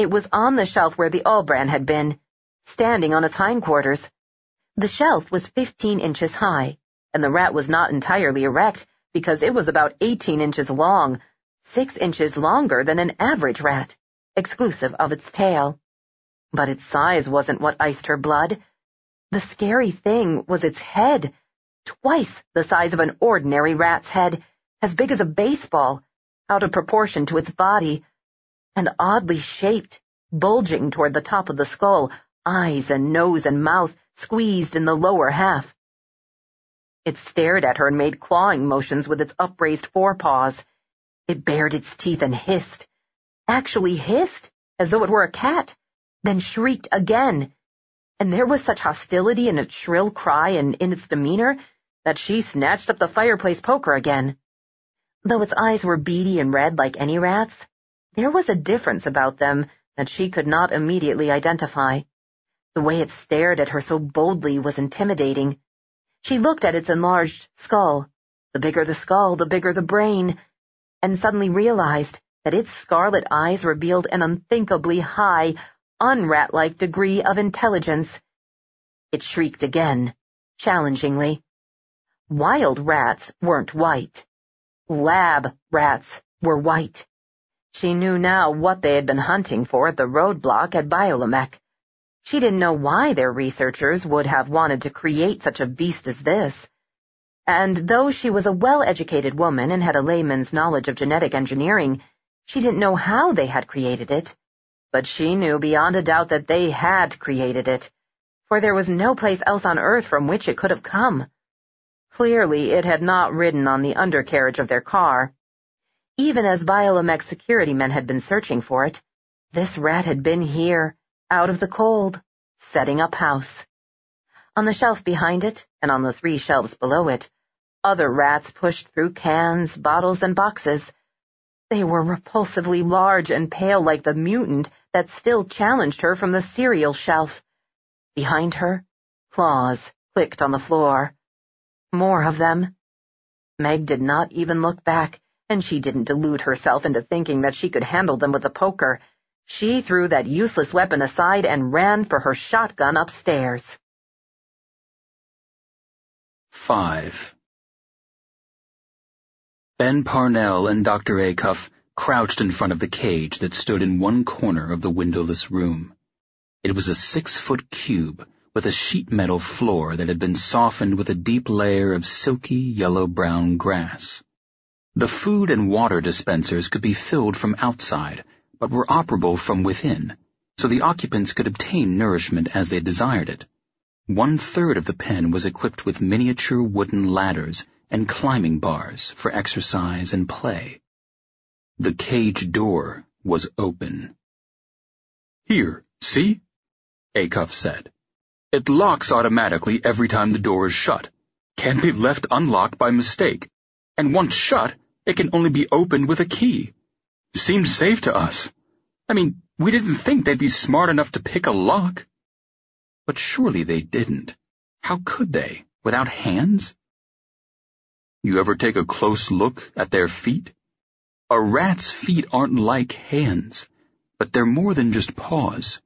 It was on the shelf where the All-Bran had been, standing on its hindquarters. The shelf was fifteen inches high, and the rat was not entirely erect because it was about eighteen inches long, six inches longer than an average rat, exclusive of its tail. But its size wasn't what iced her blood. The scary thing was its head, twice the size of an ordinary rat's head, as big as a baseball, out of proportion to its body, and oddly shaped, bulging toward the top of the skull, eyes and nose and mouth squeezed in the lower half. It stared at her and made clawing motions with its upraised forepaws. It bared its teeth and hissed, actually hissed, as though it were a cat, then shrieked again. And there was such hostility in its shrill cry and in its demeanor that she snatched up the fireplace poker again. Though its eyes were beady and red like any rat's, there was a difference about them that she could not immediately identify. The way it stared at her so boldly was intimidating. She looked at its enlarged skull. The bigger the skull, the bigger the brain, and suddenly realized that its scarlet eyes revealed an unthinkably high, unrat-like degree of intelligence. It shrieked again, challengingly. Wild rats weren't white. Lab rats were white. She knew now what they had been hunting for at the roadblock at Biolomech. She didn't know why their researchers would have wanted to create such a beast as this. And though she was a well-educated woman and had a layman's knowledge of genetic engineering, she didn't know how they had created it. But she knew beyond a doubt that they had created it, for there was no place else on Earth from which it could have come. Clearly, it had not ridden on the undercarriage of their car. Even as Biolomech security men had been searching for it, this rat had been here, out of the cold, setting up house. On the shelf behind it, and on the three shelves below it, other rats pushed through cans, bottles, and boxes. They were repulsively large and pale like the mutant that still challenged her from the cereal shelf. Behind her, claws clicked on the floor. More of them. Meg did not even look back, and she didn't delude herself into thinking that she could handle them with a poker. She threw that useless weapon aside and ran for her shotgun upstairs. 5. Ben Parnell and Dr. Acuff crouched in front of the cage that stood in one corner of the windowless room. It was a six-foot cube with a sheet metal floor that had been softened with a deep layer of silky yellow-brown grass. The food and water dispensers could be filled from outside, but were operable from within, so the occupants could obtain nourishment as they desired it. One-third of the pen was equipped with miniature wooden ladders and climbing bars for exercise and play. The cage door was open. Here, see? Acuff said. It locks automatically every time the door is shut. Can't be left unlocked by mistake. And once shut, it can only be opened with a key. Seems safe to us. I mean, we didn't think they'd be smart enough to pick a lock. But surely they didn't. How could they, without hands? You ever take a close look at their feet? A rat's feet aren't like hands, but they're more than just paws.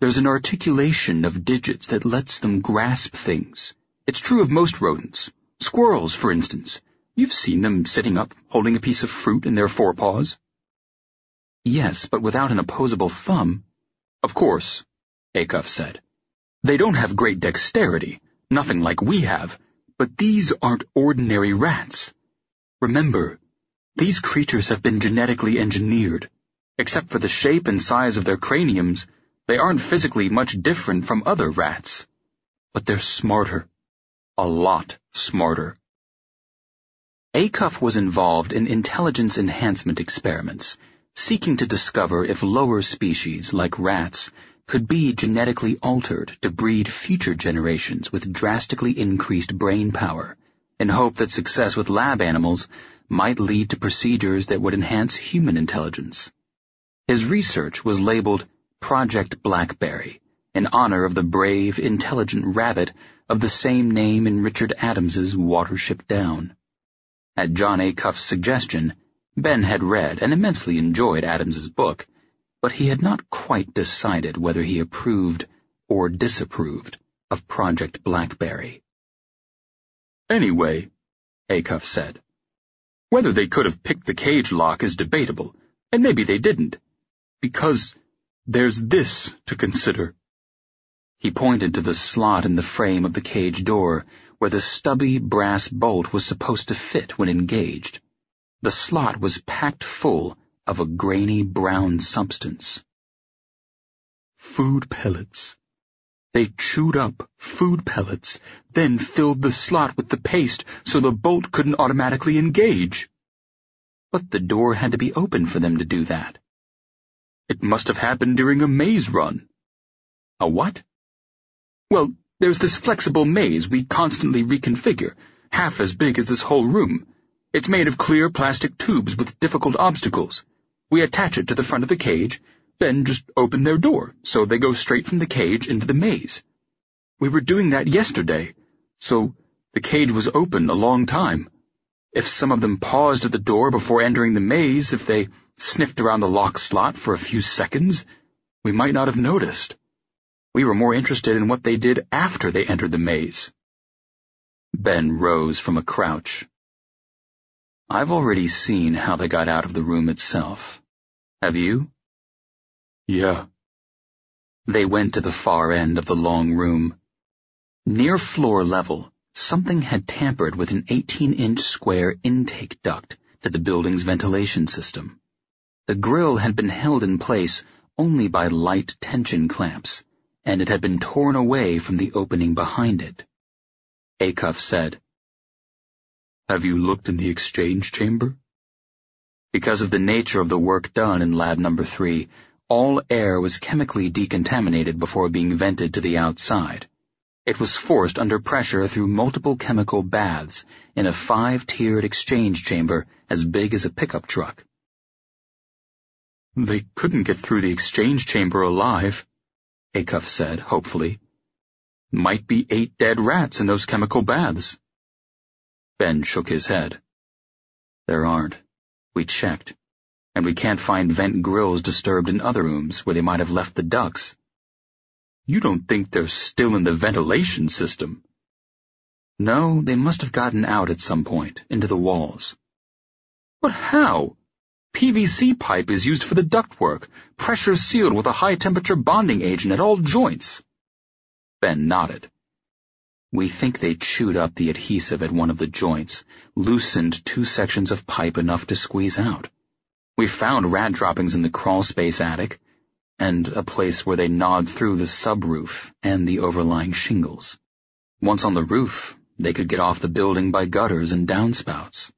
There's an articulation of digits that lets them grasp things. It's true of most rodents. Squirrels, for instance. You've seen them sitting up, holding a piece of fruit in their forepaws. Yes, but without an opposable thumb. Of course, Acuff said. They don't have great dexterity, nothing like we have, but these aren't ordinary rats. Remember, these creatures have been genetically engineered. Except for the shape and size of their craniums, they aren't physically much different from other rats. But they're smarter. A lot smarter. Acuff was involved in intelligence enhancement experiments, seeking to discover if lower species, like rats, could be genetically altered to breed future generations with drastically increased brain power, in hope that success with lab animals might lead to procedures that would enhance human intelligence. His research was labeled Project Blackberry, in honor of the brave, intelligent rabbit of the same name in Richard Adams's Watership Down. At John Acuff's suggestion, Ben had read and immensely enjoyed Adams's book, but he had not quite decided whether he approved or disapproved of Project Blackberry. Anyway, Acuff said, whether they could have picked the cage lock is debatable, and maybe they didn't, because there's this to consider. He pointed to the slot in the frame of the cage door where the stubby brass bolt was supposed to fit when engaged. The slot was packed full of a grainy brown substance. Food pellets. They chewed up food pellets, then filled the slot with the paste so the bolt couldn't automatically engage. But the door had to be open for them to do that. It must have happened during a maze run. A what? Well, there's this flexible maze we constantly reconfigure, half as big as this whole room. It's made of clear plastic tubes with difficult obstacles. We attach it to the front of the cage, then just open their door, so they go straight from the cage into the maze. We were doing that yesterday, so the cage was open a long time. If some of them paused at the door before entering the maze, if they sniffed around the lock slot for a few seconds, we might not have noticed. We were more interested in what they did after they entered the maze. Ben rose from a crouch. I've already seen how they got out of the room itself. Have you? Yeah. They went to the far end of the long room. Near floor level, something had tampered with an 18-inch square intake duct to the building's ventilation system. The grill had been held in place only by light tension clamps, and it had been torn away from the opening behind it. Acuff said, Have you looked in the exchange chamber? Because of the nature of the work done in lab number three, all air was chemically decontaminated before being vented to the outside. It was forced under pressure through multiple chemical baths in a five-tiered exchange chamber as big as a pickup truck. They couldn't get through the exchange chamber alive, Acuff said, hopefully. Might be eight dead rats in those chemical baths. Ben shook his head. There aren't. We checked. And we can't find vent grills disturbed in other rooms where they might have left the ducks. You don't think they're still in the ventilation system? No, they must have gotten out at some point, into the walls. But how? PVC pipe is used for the ductwork, pressure sealed with a high-temperature bonding agent at all joints. Ben nodded. We think they chewed up the adhesive at one of the joints, loosened two sections of pipe enough to squeeze out. We found rat droppings in the crawlspace attic, and a place where they gnawed through the subroof and the overlying shingles. Once on the roof, they could get off the building by gutters and downspouts.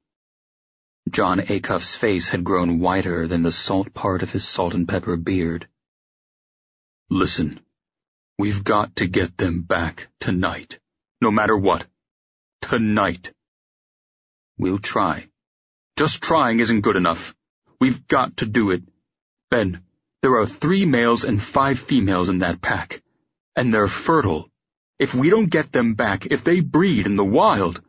John Acuff's face had grown whiter than the salt part of his salt and pepper beard. Listen, we've got to get them back tonight, no matter what. Tonight. We'll try. Just trying isn't good enough. We've got to do it. Ben, there are three males and five females in that pack, and they're fertile. If we don't get them back, if they breed in the wild,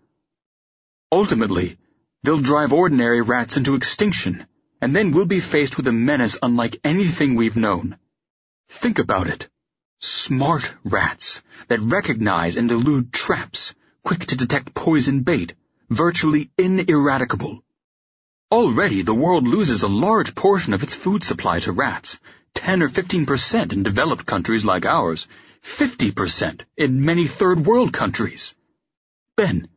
ultimately, they'll drive ordinary rats into extinction, and then we'll be faced with a menace unlike anything we've known. Think about it. Smart rats that recognize and elude traps, quick to detect poison bait, virtually ineradicable. Already the world loses a large portion of its food supply to rats, 10 or 15% in developed countries like ours, 50% in many third world countries. Ben,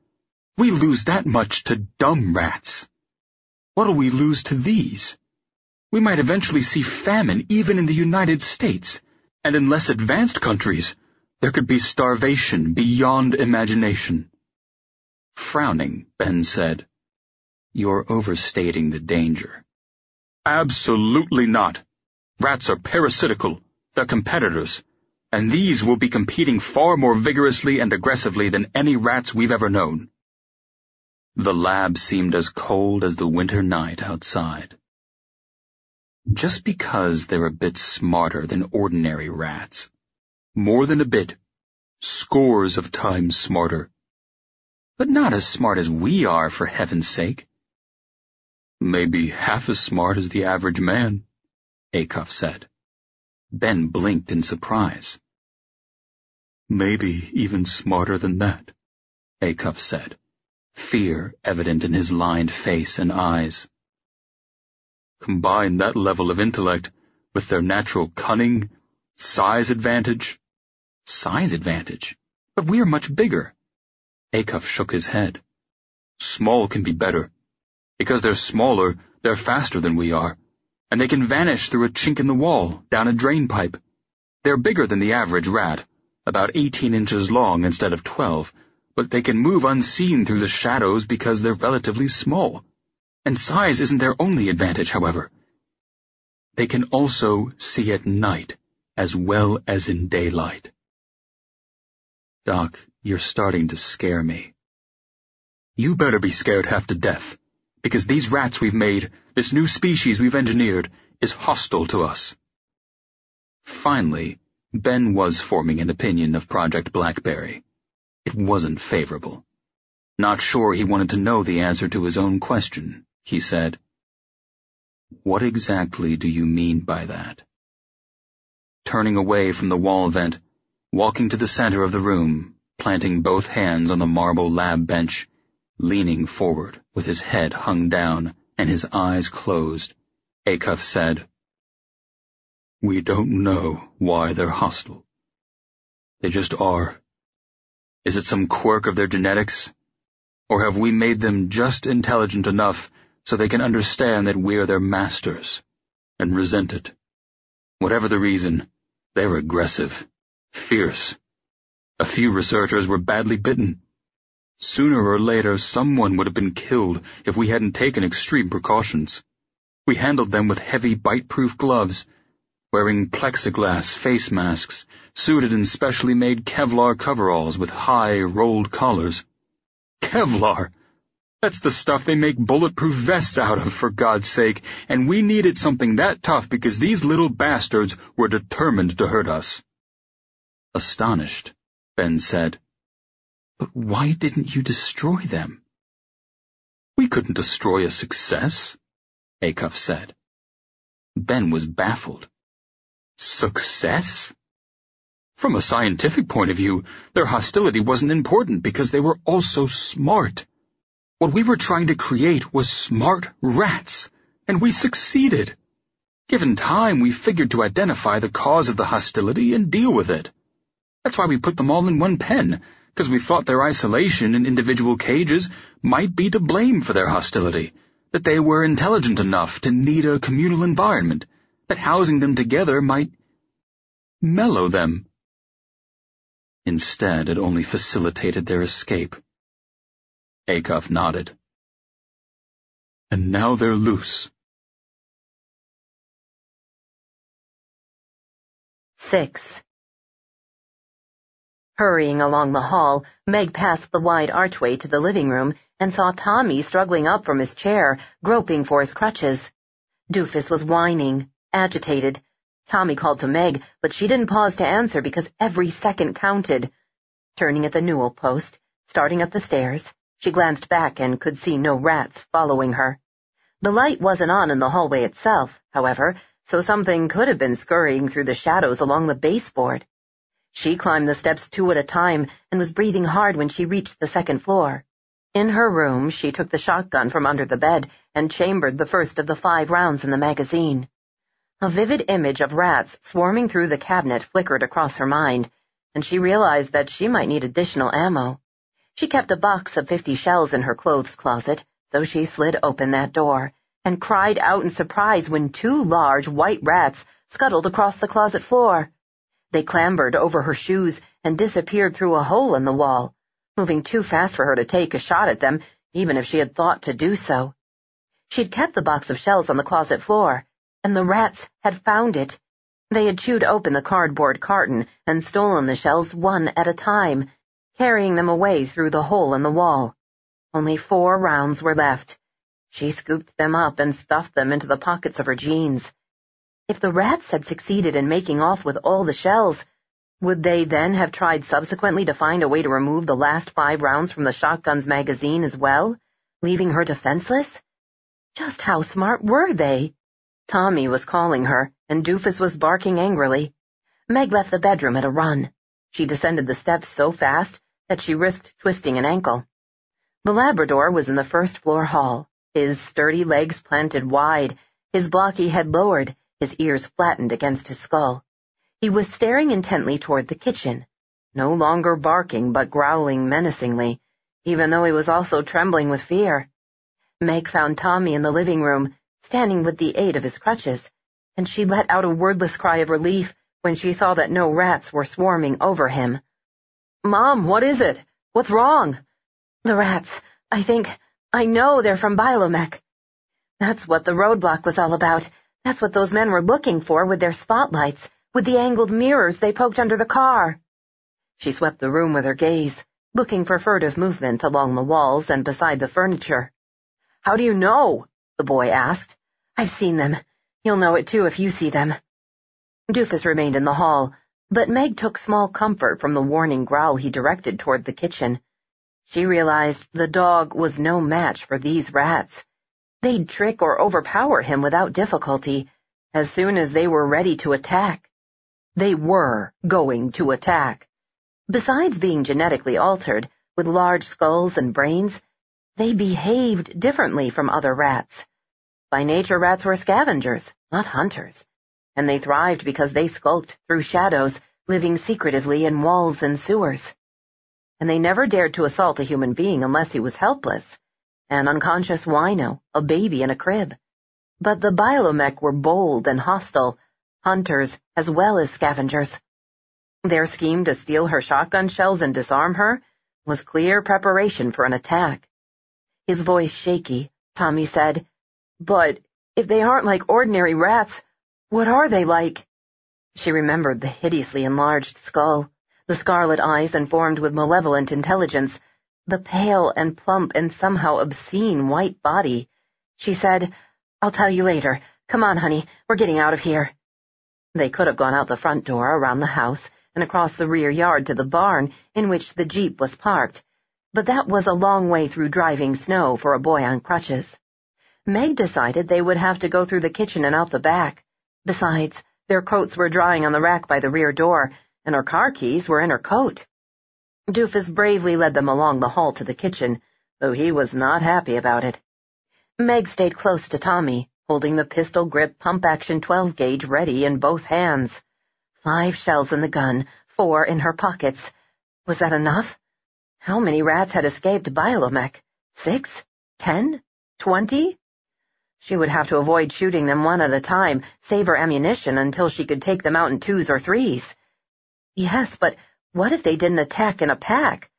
we lose that much to dumb rats. What'll we lose to these? We might eventually see famine even in the United States, and in less advanced countries, there could be starvation beyond imagination. Frowning, Ben said, you're overstating the danger. Absolutely not. Rats are parasitical. They're competitors. And these will be competing far more vigorously and aggressively than any rats we've ever known. The lab seemed as cold as the winter night outside. Just because they're a bit smarter than ordinary rats. More than a bit. Scores of times smarter. But not as smart as we are, for heaven's sake. Maybe half as smart as the average man, Acuff said. Ben blinked in surprise. Maybe even smarter than that, Acuff said, fear evident in his lined face and eyes. Combine that level of intellect with their natural cunning, size advantage. Size advantage? But we're much bigger. Acuff shook his head. Small can be better. Because they're smaller, they're faster than we are, and they can vanish through a chink in the wall, down a drain pipe. They're bigger than the average rat, about 18 inches long instead of 12, but they can move unseen through the shadows because they're relatively small. And size isn't their only advantage, however. They can also see at night as well as in daylight. Doc, you're starting to scare me. You better be scared half to death because these rats we've made, this new species we've engineered, is hostile to us. Finally, Ben was forming an opinion of Project Blackberry. It wasn't favorable. Not sure he wanted to know the answer to his own question, he said. What exactly do you mean by that? Turning away from the wall vent, walking to the center of the room, planting both hands on the marble lab bench, leaning forward with his head hung down and his eyes closed, Acuff said, We don't know why they're hostile. They just are. Is it some quirk of their genetics? Or have we made them just intelligent enough so they can understand that we're their masters and resent it? Whatever the reason, they're aggressive, fierce. A few researchers were badly bitten. Sooner or later, someone would have been killed if we hadn't taken extreme precautions. We handled them with heavy bite-proof gloves, wearing plexiglass face masks, suited in specially made Kevlar coveralls with high, rolled collars. Kevlar! That's the stuff they make bulletproof vests out of, for God's sake, and we needed something that tough because these little bastards were determined to hurt us. Astonished, Ben said, But why didn't you destroy them? We couldn't destroy a success, Acuff said. Ben was baffled. Success? From a scientific point of view, their hostility wasn't important because they were also smart. What we were trying to create was smart rats, and we succeeded. Given time, we figured to identify the cause of the hostility and deal with it. That's why we put them all in one pen, because we thought their isolation in individual cages might be to blame for their hostility, that they were intelligent enough to need a communal environment, that housing them together might mellow them. Instead, it only facilitated their escape. Acuff nodded. And now they're loose. Six. Hurrying along the hall, Meg passed the wide archway to the living room and saw Tommy struggling up from his chair, groping for his crutches. Doofus was whining, agitated. Tommy called to Meg, but she didn't pause to answer because every second counted. Turning at the newel post, starting up the stairs, she glanced back and could see no rats following her. The light wasn't on in the hallway itself, however, so something could have been scurrying through the shadows along the baseboard. She climbed the steps two at a time and was breathing hard when she reached the second floor. In her room, she took the shotgun from under the bed and chambered the first of the five rounds in the magazine. A vivid image of rats swarming through the cabinet flickered across her mind, and she realized that she might need additional ammo. She kept a box of fifty shells in her clothes closet, so she slid open that door and cried out in surprise when two large white rats scuttled across the closet floor. They clambered over her shoes and disappeared through a hole in the wall moving too fast for her to take a shot at them, even if she had thought to do so. She'd kept the box of shells on the closet floor, and the rats had found it. They had chewed open the cardboard carton and stolen the shells one at a time, carrying them away through the hole in the wall. Only four rounds were left. She scooped them up and stuffed them into the pockets of her jeans. If the rats had succeeded in making off with all the shells, would they then have tried subsequently to find a way to remove the last five rounds from the shotgun's magazine as well, leaving her defenseless? Just how smart were they? Tommy was calling her, and Doofus was barking angrily. Meg left the bedroom at a run. She descended the steps so fast that she risked twisting an ankle. The Labrador was in the first floor hall, his sturdy legs planted wide, his blocky head lowered, his ears flattened against his skull. He was staring intently toward the kitchen, no longer barking but growling menacingly, even though he was also trembling with fear. Meg found Tommy in the living room, standing with the aid of his crutches, and she let out a wordless cry of relief when she saw that no rats were swarming over him. Mom, what is it? What's wrong? The rats. I think, I know they're from Biolomech. That's what the roadblock was all about. That's what those men were looking for with their spotlights with the angled mirrors they poked under the car. She swept the room with her gaze, looking for furtive movement along the walls and beside the furniture. How do you know? The boy asked. I've seen them. You'll know it too if you see them. Doofus remained in the hall, but Meg took small comfort from the warning growl he directed toward the kitchen. She realized the dog was no match for these rats. They'd trick or overpower him without difficulty as soon as they were ready to attack. They were going to attack. Besides being genetically altered, with large skulls and brains, they behaved differently from other rats. By nature, rats were scavengers, not hunters, and they thrived because they skulked through shadows, living secretively in walls and sewers. And they never dared to assault a human being unless he was helpless, an unconscious wino, a baby in a crib. But the Biolomech were bold and hostile, hunters as well as scavengers. Their scheme to steal her shotgun shells and disarm her was clear preparation for an attack. His voice shaky, Tommy said, But if they aren't like ordinary rats, what are they like? She remembered the hideously enlarged skull, the scarlet eyes informed with malevolent intelligence, the pale and plump and somehow obscene white body. She said, I'll tell you later. Come on, honey, we're getting out of here. They could have gone out the front door, around the house, and across the rear yard to the barn in which the jeep was parked, but that was a long way through driving snow for a boy on crutches. Meg decided they would have to go through the kitchen and out the back. Besides, their coats were drying on the rack by the rear door, and her car keys were in her coat. Doofus bravely led them along the hall to the kitchen, though he was not happy about it. Meg stayed close to Tommy, holding the pistol-grip pump-action 12-gauge ready in both hands. Five shells in the gun, four in her pockets. Was that enough? How many rats had escaped Biolomech? Six? Ten? Twenty? She would have to avoid shooting them one at a time, save her ammunition until she could take them out in twos or threes. Yes, but what if they didn't attack in a pack?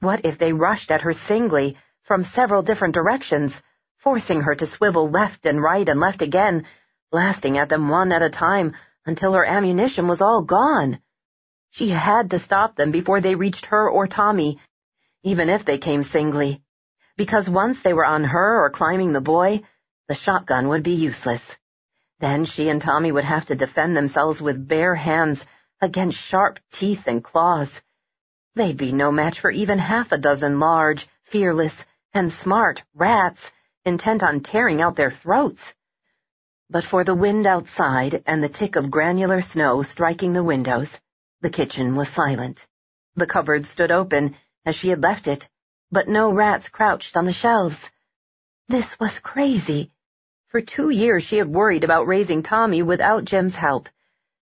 What if they rushed at her singly, from several different directions, forcing her to swivel left and right and left again, blasting at them one at a time, until her ammunition was all gone. She had to stop them before they reached her or Tommy, even if they came singly, because once they were on her or climbing the boy, the shotgun would be useless. Then she and Tommy would have to defend themselves with bare hands against sharp teeth and claws. They'd be no match for even half a dozen large, fearless, and smart rats intent on tearing out their throats. But for the wind outside and the tick of granular snow striking the windows, the kitchen was silent. The cupboard stood open, as she had left it, but no rats crouched on the shelves. This was crazy. For two years she had worried about raising Tommy without Jim's help.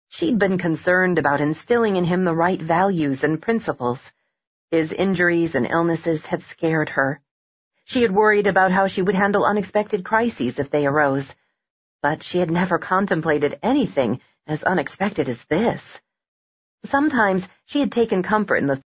She'd been concerned about instilling in him the right values and principles. His injuries and illnesses had scared her. She had worried about how she would handle unexpected crises if they arose but she had never contemplated anything as unexpected as this. Sometimes she had taken comfort in the